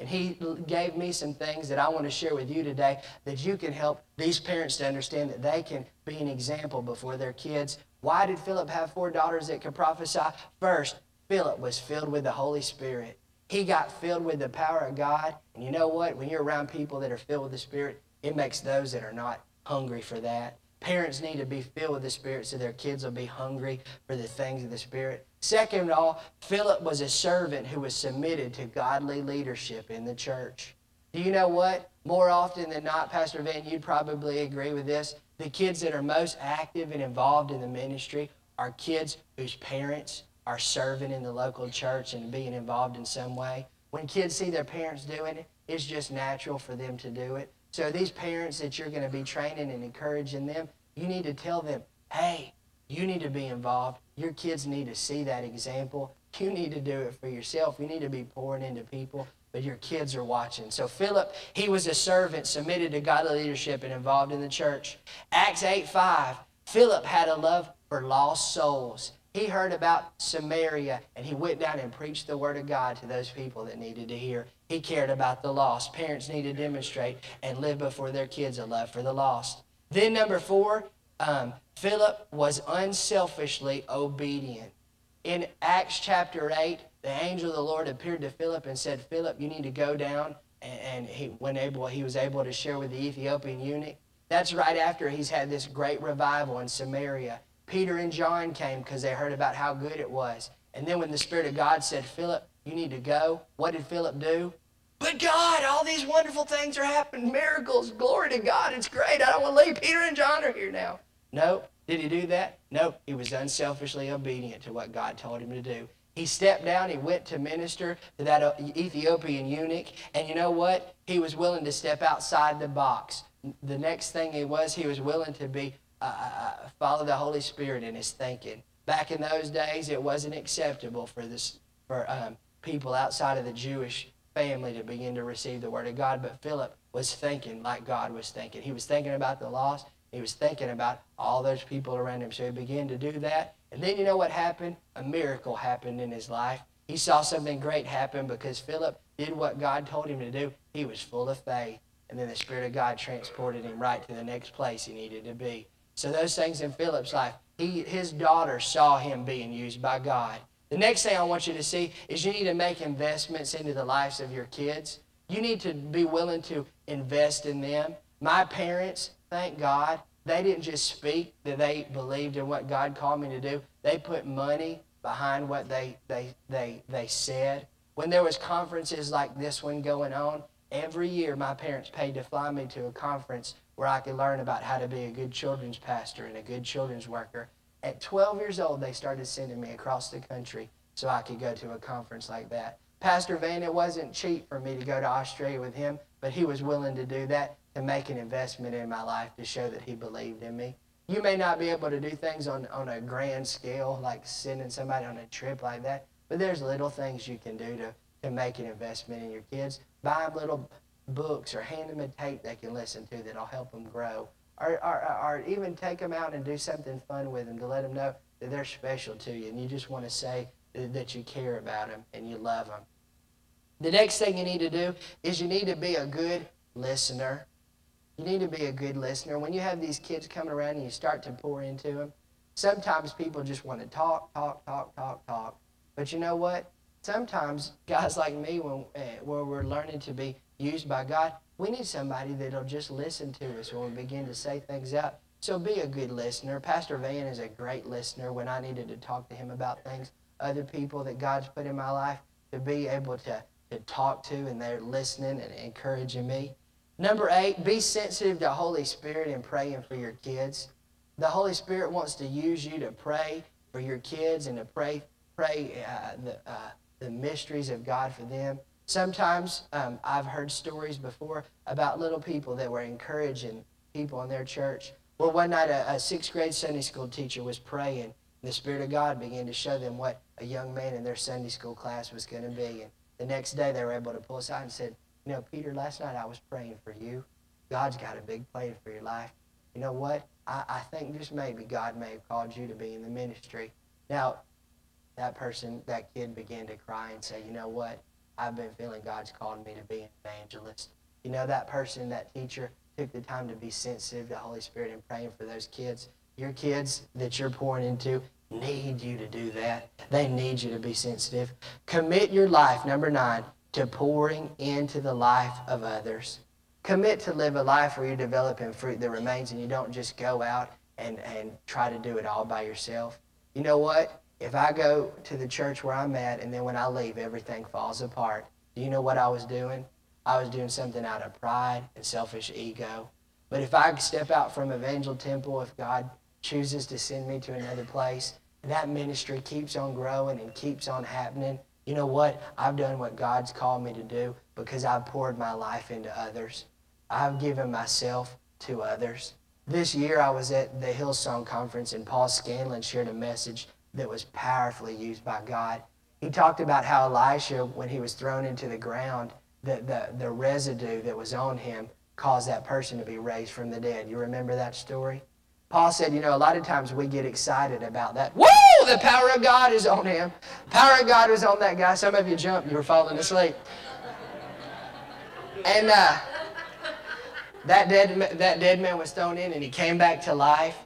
S1: And he gave me some things that i want to share with you today that you can help these parents to understand that they can be an example before their kids. Why did philip have four daughters that could prophesy? First philip was filled with the holy spirit. He got filled with the power of god. And you know what? When you're around people that are filled with the spirit it makes those that are not hungry for that. Parents need to be filled with the Spirit so their kids will be hungry for the things of the Spirit. Second of all, Philip was a servant who was submitted to godly leadership in the church. Do you know what? More often than not, Pastor Van, you'd probably agree with this. The kids that are most active and involved in the ministry are kids whose parents are serving in the local church and being involved in some way. When kids see their parents doing it, it's just natural for them to do it. So these parents that you're going to be training and encouraging them, you need to tell them, hey, you need to be involved. Your kids need to see that example. You need to do it for yourself. You need to be pouring into people, but your kids are watching. So Philip, he was a servant submitted to godly leadership and involved in the church. Acts 8 5, Philip had a love for lost souls. He heard about Samaria and he went down and preached the word of God to those people that needed to hear. He cared about the lost. Parents need to demonstrate and live before their kids a love for the lost. Then, number four, um, Philip was unselfishly obedient. In Acts chapter 8, the angel of the Lord appeared to Philip and said, Philip, you need to go down. And, he, when able, he was able to share with the Ethiopian eunuch. That's right after he's had this great revival in Samaria. Peter and John came because they heard about how good it was. And then when the Spirit of God said, Philip, you need to go, what did Philip do? But God, all these wonderful things are happening, miracles, glory to God, it's great. I don't want to leave. Peter and John are here now. Nope. Did he do that? Nope. He was unselfishly obedient to what God told him to do. He stepped down, he went to minister to that uh, Ethiopian eunuch, and you know what? He was willing to step outside the box. The next thing he was, he was willing to be follow the Holy Spirit in his thinking. Back in those days, it wasn't acceptable for this for um, people outside of the Jewish family to begin to receive the Word of God. But Philip was thinking like God was thinking. He was thinking about the lost. He was thinking about all those people around him. So he began to do that. And then you know what happened? A miracle happened in his life. He saw something great happen because Philip did what God told him to do. He was full of faith. And then the Spirit of God transported him right to the next place he needed to be. So those things in Philip's life, he, his daughter saw him being used by God. The next thing I want you to see is you need to make investments into the lives of your kids. You need to be willing to invest in them. My parents, thank God, they didn't just speak that they believed in what God called me to do. They put money behind what they, they, they, they said. When there was conferences like this one going on, every year my parents paid to fly me to a conference where I could learn about how to be a good children's pastor and a good children's worker. At 12 years old, they started sending me across the country so I could go to a conference like that. Pastor Van, it wasn't cheap for me to go to Australia with him, but he was willing to do that to make an investment in my life to show that he believed in me. You may not be able to do things on, on a grand scale, like sending somebody on a trip like that, but there's little things you can do to, to make an investment in your kids. Buy them little books or hand them a tape they can listen to that'll help them grow. or, or, or even take them out and do something fun with them to let them know that they're special to you and you just want to say that you care about them and you love them. The next thing you need to do is you need to be a good listener. You need to be a good listener. When you have these kids coming around and you start to pour into them, sometimes people just want to talk, talk, talk, talk, talk. But you know what? Sometimes guys like me, when, uh, where we're learning to be used by God, we need somebody that'll just listen to us when we begin to say things out. So be a good listener. Pastor Van is a great listener when I needed to talk to him about things. Other people that God's put in my life to be able to, to talk to and they're listening and encouraging me. Number eight, be sensitive to Holy Spirit and praying for your kids. The Holy Spirit wants to use you to pray for your kids and to pray, pray uh, the, uh, the mysteries of God for them. Sometimes um, I've heard stories before about little people that were encouraging people in their church. Well, one night a, a sixth grade Sunday school teacher was praying. And the Spirit of God began to show them what a young man in their Sunday school class was going to be. And the next day they were able to pull aside and said, you know, Peter, last night I was praying for you. God's got a big plan for your life. You know what? I, I think just maybe God may have called you to be in the ministry. Now, that person, that kid began to cry and say, you know what? I've been feeling God's called me to be an evangelist. You know, that person, that teacher, took the time to be sensitive to the Holy Spirit and praying for those kids. Your kids that you're pouring into need you to do that. They need you to be sensitive. Commit your life, number nine, to pouring into the life of others. Commit to live a life where you're developing fruit that remains and you don't just go out and, and try to do it all by yourself. You know what? If I go to the church where I'm at and then when I leave, everything falls apart, do you know what I was doing? I was doing something out of pride and selfish ego. But if I step out from Evangel Temple, if God chooses to send me to another place, that ministry keeps on growing and keeps on happening. You know what? I've done what God's called me to do because I've poured my life into others. I've given myself to others. This year I was at the Hillsong Conference and Paul Scanlon shared a message that was powerfully used by God. He talked about how Elisha, when he was thrown into the ground, the, the, the residue that was on him caused that person to be raised from the dead. You remember that story? Paul said, you know, a lot of times we get excited about that. Woo! The power of God is on him. power of God was on that guy. Some of you jumped. You were falling asleep. And uh, that, dead, that dead man was thrown in and he came back to life.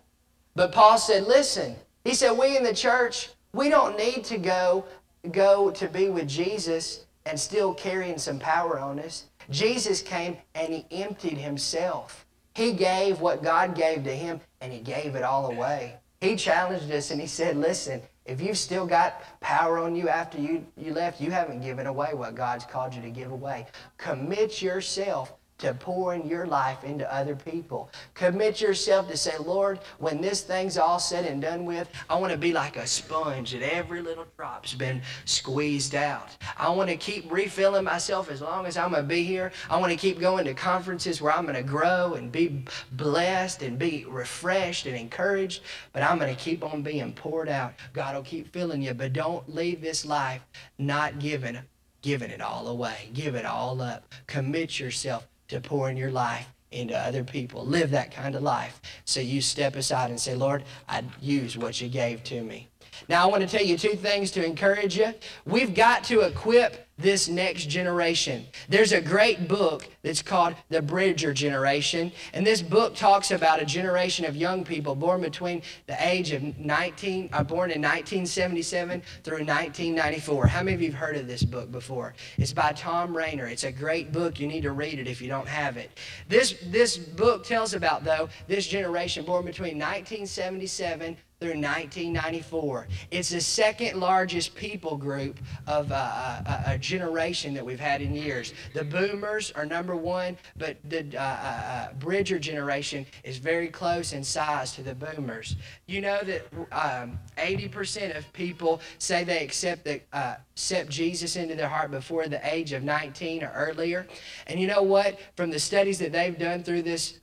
S1: But Paul said, listen, he said, we in the church, we don't need to go, go to be with Jesus and still carrying some power on us. Jesus came and he emptied himself. He gave what God gave to him and he gave it all away. He challenged us and he said, listen, if you've still got power on you after you, you left, you haven't given away what God's called you to give away. Commit yourself to pouring your life into other people. Commit yourself to say, Lord, when this thing's all said and done with, I want to be like a sponge that every little drop's been squeezed out. I want to keep refilling myself as long as I'm going to be here. I want to keep going to conferences where I'm going to grow and be blessed and be refreshed and encouraged, but I'm going to keep on being poured out. God will keep filling you, but don't leave this life not giving giving it all away. Give it all up. Commit yourself to pour in your life into other people. Live that kind of life. So you step aside and say, Lord, I'd use what you gave to me. Now, I want to tell you two things to encourage you. We've got to equip this next generation. There's a great book that's called The Bridger Generation, and this book talks about a generation of young people born between the age of 19, uh, born in 1977 through 1994. How many of you have heard of this book before? It's by Thom Rainer. It's a great book. You need to read it if you don't have it. This, this book tells about, though, this generation born between 1977 through 1994. It's the second largest people group of uh, a, uh, a, generation that we've had in years. The boomers are number one, but the uh, uh, uh Bridger generation is very close in size to the boomers. You know that um, 80% of people say they accept the uh, accept Jesus into their heart before the age of 19 or earlier. And you know what? From the studies that they've done through this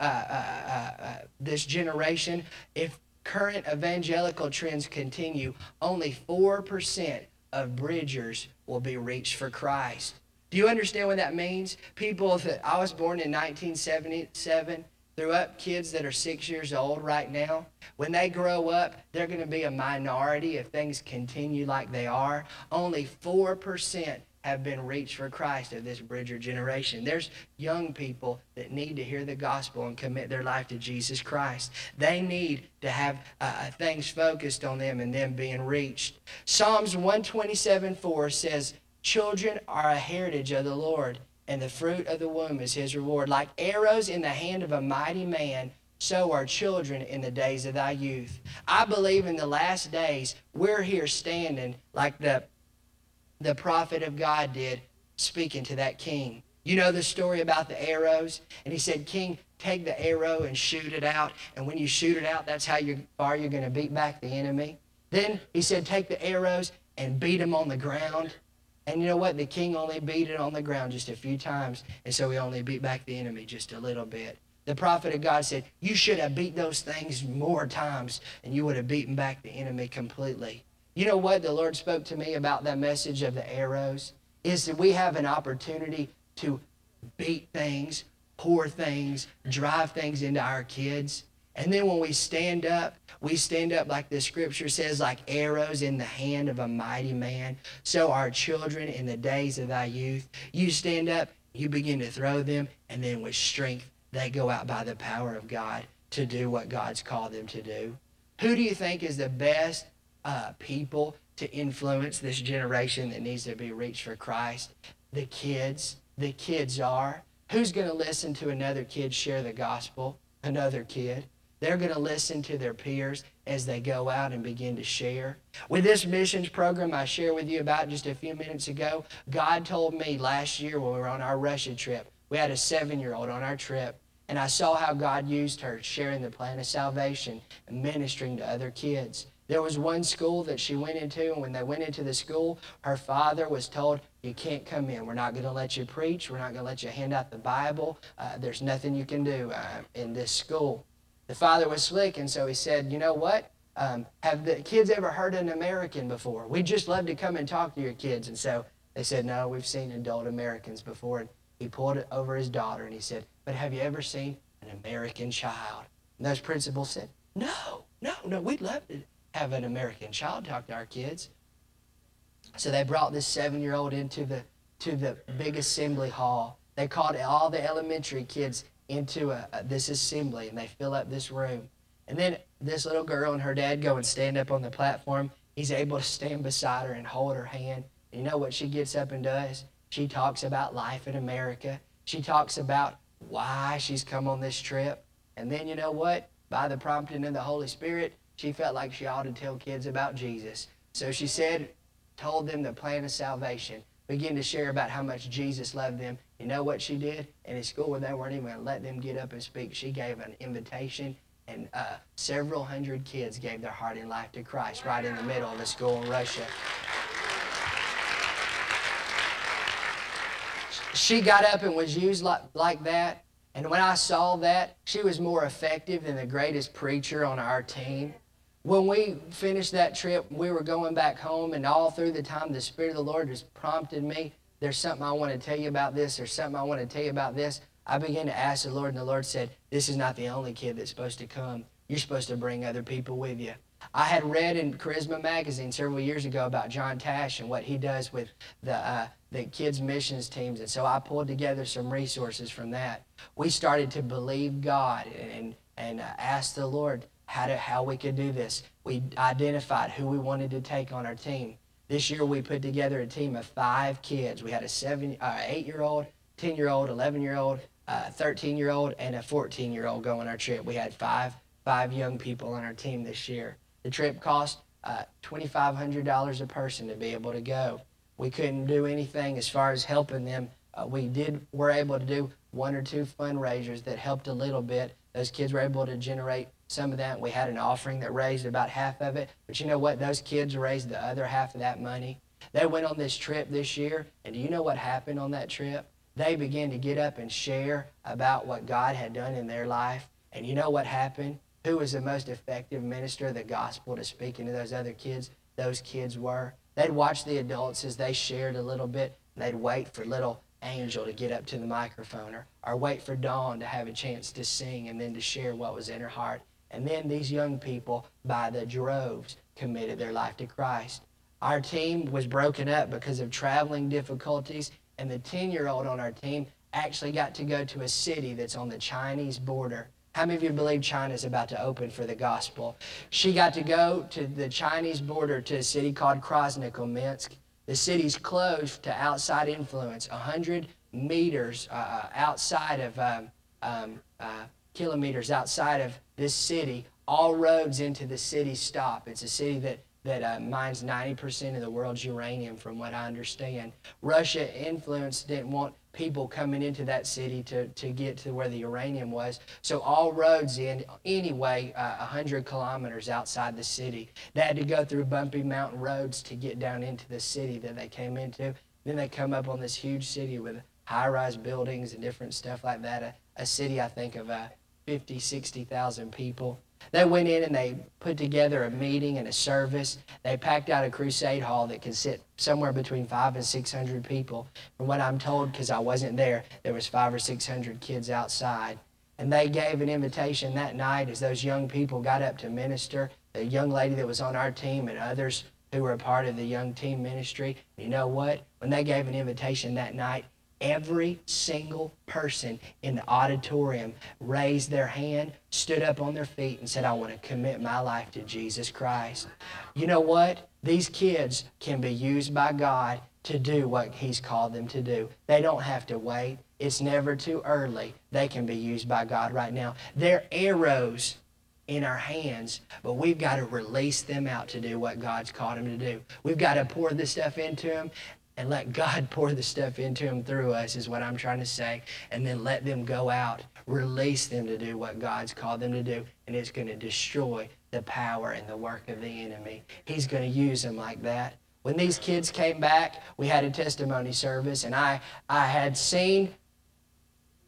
S1: this generation, if current evangelical trends continue, only 4% of bridgers will be reached for Christ. Do you understand what that means? People that I was born in 1977, through up kids that are six years old right now. When they grow up, they're going to be a minority if things continue like they are. Only 4% have been reached for Christ of this Bridger generation. There's young people that need to hear the gospel and commit their life to Jesus Christ. They need to have uh, things focused on them and them being reached. Psalms 127 4 says, Children are a heritage of the Lord, and the fruit of the womb is his reward. Like arrows in the hand of a mighty man, so are children in the days of thy youth. I believe in the last days, we're here standing like the the prophet of God did, speaking to that king. You know the story about the arrows? And he said, King, take the arrow and shoot it out. And when you shoot it out, that's how you, far you're going to beat back the enemy. Then he said, take the arrows and beat them on the ground. And you know what? The king only beat it on the ground just a few times. And so he only beat back the enemy just a little bit. The prophet of God said, You should have beat those things more times, and you would have beaten back the enemy completely. You know what the Lord spoke to me about that message of the arrows? Is that we have an opportunity to beat things, pour things, drive things into our kids. And then when we stand up, we stand up like the scripture says, like arrows in the hand of a mighty man. So our children in the days of thy youth, you stand up, you begin to throw them, and then with strength, they go out by the power of God to do what God's called them to do. Who do you think is the best uh, people to influence this generation that needs to be reached for Christ. The kids, the kids are. Who's going to listen to another kid share the gospel? Another kid. They're going to listen to their peers as they go out and begin to share. With this missions program I shared with you about just a few minutes ago, God told me last year when we were on our Russia trip, we had a seven year old on our trip, and I saw how God used her sharing the plan of salvation and ministering to other kids. There was one school that she went into, and when they went into the school, her father was told, You can't come in. We're not going to let you preach. We're not going to let you hand out the Bible. Uh, there's nothing you can do uh, in this school. The father was slick, and so he said, You know what? Um, have the kids ever heard an American before? We'd just love to come and talk to your kids. And so they said, No, we've seen adult Americans before. And he pulled it over his daughter and he said, But have you ever seen an American child? And those principals said, No, no, no, we'd love to have an American child talk to our kids. So they brought this seven-year-old into the to the big assembly hall. They called all the elementary kids into a, a, this assembly, and they fill up this room. And then this little girl and her dad go and stand up on the platform. He's able to stand beside her and hold her hand. And you know what she gets up and does? She talks about life in America. She talks about why she's come on this trip. And then you know what? By the prompting of the Holy Spirit, she felt like she ought to tell kids about Jesus. So she said, told them the plan of salvation, began to share about how much Jesus loved them. You know what she did? In a school where they weren't even going to let them get up and speak, she gave an invitation, and uh, several hundred kids gave their heart and life to Christ right in the middle of the school in Russia. She got up and was used like, like that. And when I saw that, she was more effective than the greatest preacher on our team. When we finished that trip, we were going back home, and all through the time, the Spirit of the Lord just prompted me. There's something I want to tell you about this. There's something I want to tell you about this. I began to ask the Lord, and the Lord said, This is not the only kid that's supposed to come. You're supposed to bring other people with you. I had read in Charisma magazine several years ago about John Tash and what he does with the uh, the kids missions teams, and so I pulled together some resources from that. We started to believe God and and, uh, ask the Lord how to how we could do this. We identified who we wanted to take on our team. This year we put together a team of five kids. We had a seven, uh, eight-year-old, ten-year-old, eleven-year-old, uh, thirteen-year-old, and a fourteen-year-old go on our trip. We had five five young people on our team this year. The trip cost uh, $2,500 a person to be able to go. We couldn't do anything as far as helping them. Uh, we did were able to do one or two fundraisers that helped a little bit. Those kids were able to generate some of that. We had an offering that raised about half of it. But you know what? Those kids raised the other half of that money. They went on this trip this year, and do you know what happened on that trip? They began to get up and share about what God had done in their life. And you know what happened? Who was the most effective minister of the gospel to speaking to those other kids? Those kids were. They'd watch the adults as they shared a little bit. and They'd wait for little Angel to get up to the microphone or, or wait for Dawn to have a chance to sing and then to share what was in her heart. And then these young people, by the droves, committed their life to Christ. Our team was broken up because of traveling difficulties, and the 10 year old on our team actually got to go to a city that's on the Chinese border. How many of you believe China is about to open for the gospel? She got to go to the Chinese border to a city called Krasnoyarsk. The city's closed to outside influence, 100 meters uh, uh, outside of, um, um, uh, kilometers outside of this city. All roads into the city stop. It's a city that that uh, mines 90% of the world's uranium, from what I understand. Russia influence didn't want people coming into that city to, to get to where the uranium was. So all roads in anyway, uh, 100 kilometers outside the city. They had to go through bumpy mountain roads to get down into the city that they came into. Then they come up on this huge city with high-rise buildings and different stuff like that. A, a city, I think, of uh, 50, 60,000 people. They went in and they put together a meeting and a service. They packed out a crusade hall that could sit somewhere between five and 600 people. From what I'm told, because I wasn't there, there was five or 600 kids outside. And they gave an invitation that night as those young people got up to minister. The young lady that was on our team and others who were a part of the young team ministry. You know what? When they gave an invitation that night, Every single person in the auditorium raised their hand, stood up on their feet, and said, I want to commit my life to Jesus Christ. You know what? These kids can be used by God to do what He's called them to do. They don't have to wait. It's never too early. They can be used by God right now. They're arrows in our hands, but we've got to release them out to do what God's called them to do. We've got to pour this stuff into them and let God pour the stuff into them through us, is what I'm trying to say. And then let them go out, release them to do what God's called them to do, and it's going to destroy the power and the work of the enemy. He's going to use them like that. When these kids came back, we had a testimony service, and I, I had seen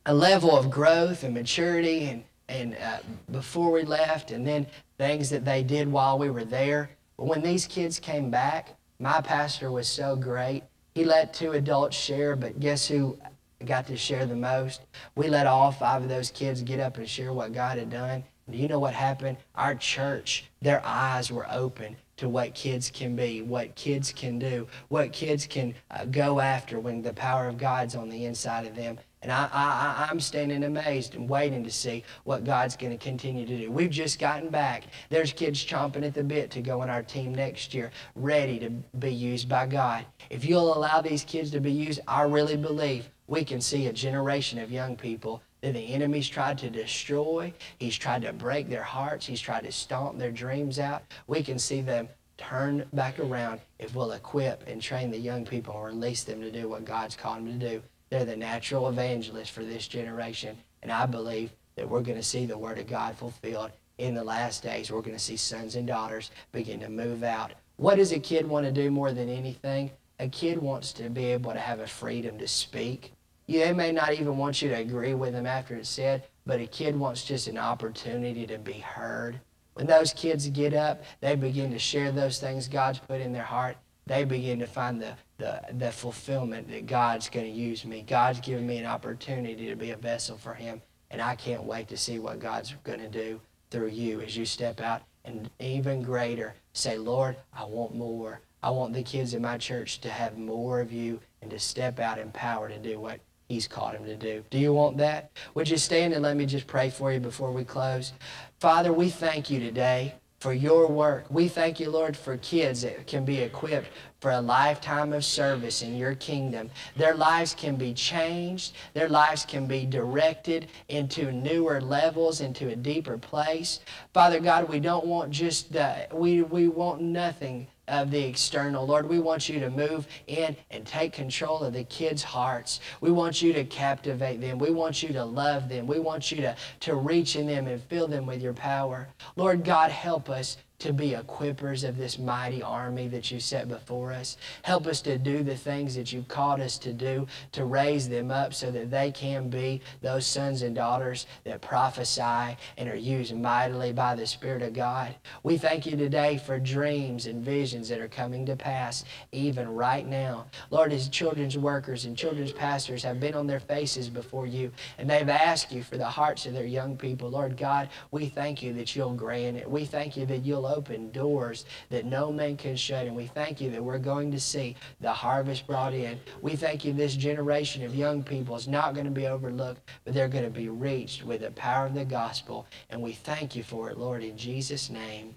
S1: a level of growth and maturity and, and uh, before we left, and then things that they did while we were there. But when these kids came back, my pastor was so great. He let two adults share, but guess who got to share the most? We let all five of those kids get up and share what God had done. Do you know what happened? Our church, their eyes were open to what kids can be, what kids can do, what kids can uh, go after when the power of God's on the inside of them. And I, I, I'm standing amazed and waiting to see what God's going to continue to do. We've just gotten back. There's kids chomping at the bit to go on our team next year, ready to be used by God. If you'll allow these kids to be used, I really believe we can see a generation of young people that the enemy's tried to destroy. He's tried to break their hearts. He's tried to stomp their dreams out. We can see them turn back around if we'll equip and train the young people and release them to do what God's called them to do. They're the natural evangelists for this generation. And I believe that we're going to see the Word of God fulfilled in the last days. We're going to see sons and daughters begin to move out. What does a kid want to do more than anything? A kid wants to be able to have a freedom to speak. They may not even want you to agree with them after it's said, but a kid wants just an opportunity to be heard. When those kids get up, they begin to share those things God's put in their heart. They begin to find the the, the fulfillment that God's going to use me. God's given me an opportunity to be a vessel for Him, and I can't wait to see what God's going to do through you as you step out and even greater say, Lord, I want more. I want the kids in my church to have more of you and to step out in power to do what He's called them to do. Do you want that? Would you stand and let me just pray for you before we close? Father, we thank you today for your work. We thank you, Lord, for kids that can be equipped for a lifetime of service in your kingdom. Their lives can be changed. Their lives can be directed into newer levels, into a deeper place. Father God, we don't want just the, we, we want nothing of the external. Lord, we want you to move in and take control of the kids' hearts. We want you to captivate them. We want you to love them. We want you to, to reach in them and fill them with your power. Lord God, help us to be equippers of this mighty army that you set before us. Help us to do the things that you've called us to do, to raise them up so that they can be those sons and daughters that prophesy and are used mightily by the Spirit of God. We thank you today for dreams and visions that are coming to pass even right now. Lord, as children's workers and children's pastors have been on their faces before you and they've asked you for the hearts of their young people, Lord God, we thank you that you'll grant it. We thank you that you'll open doors that no man can shut. And we thank you that we're going to see the harvest brought in. We thank you this generation of young people is not going to be overlooked, but they're going to be reached with the power of the gospel. And we thank you for it, Lord, in Jesus' name.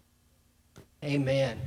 S1: Amen.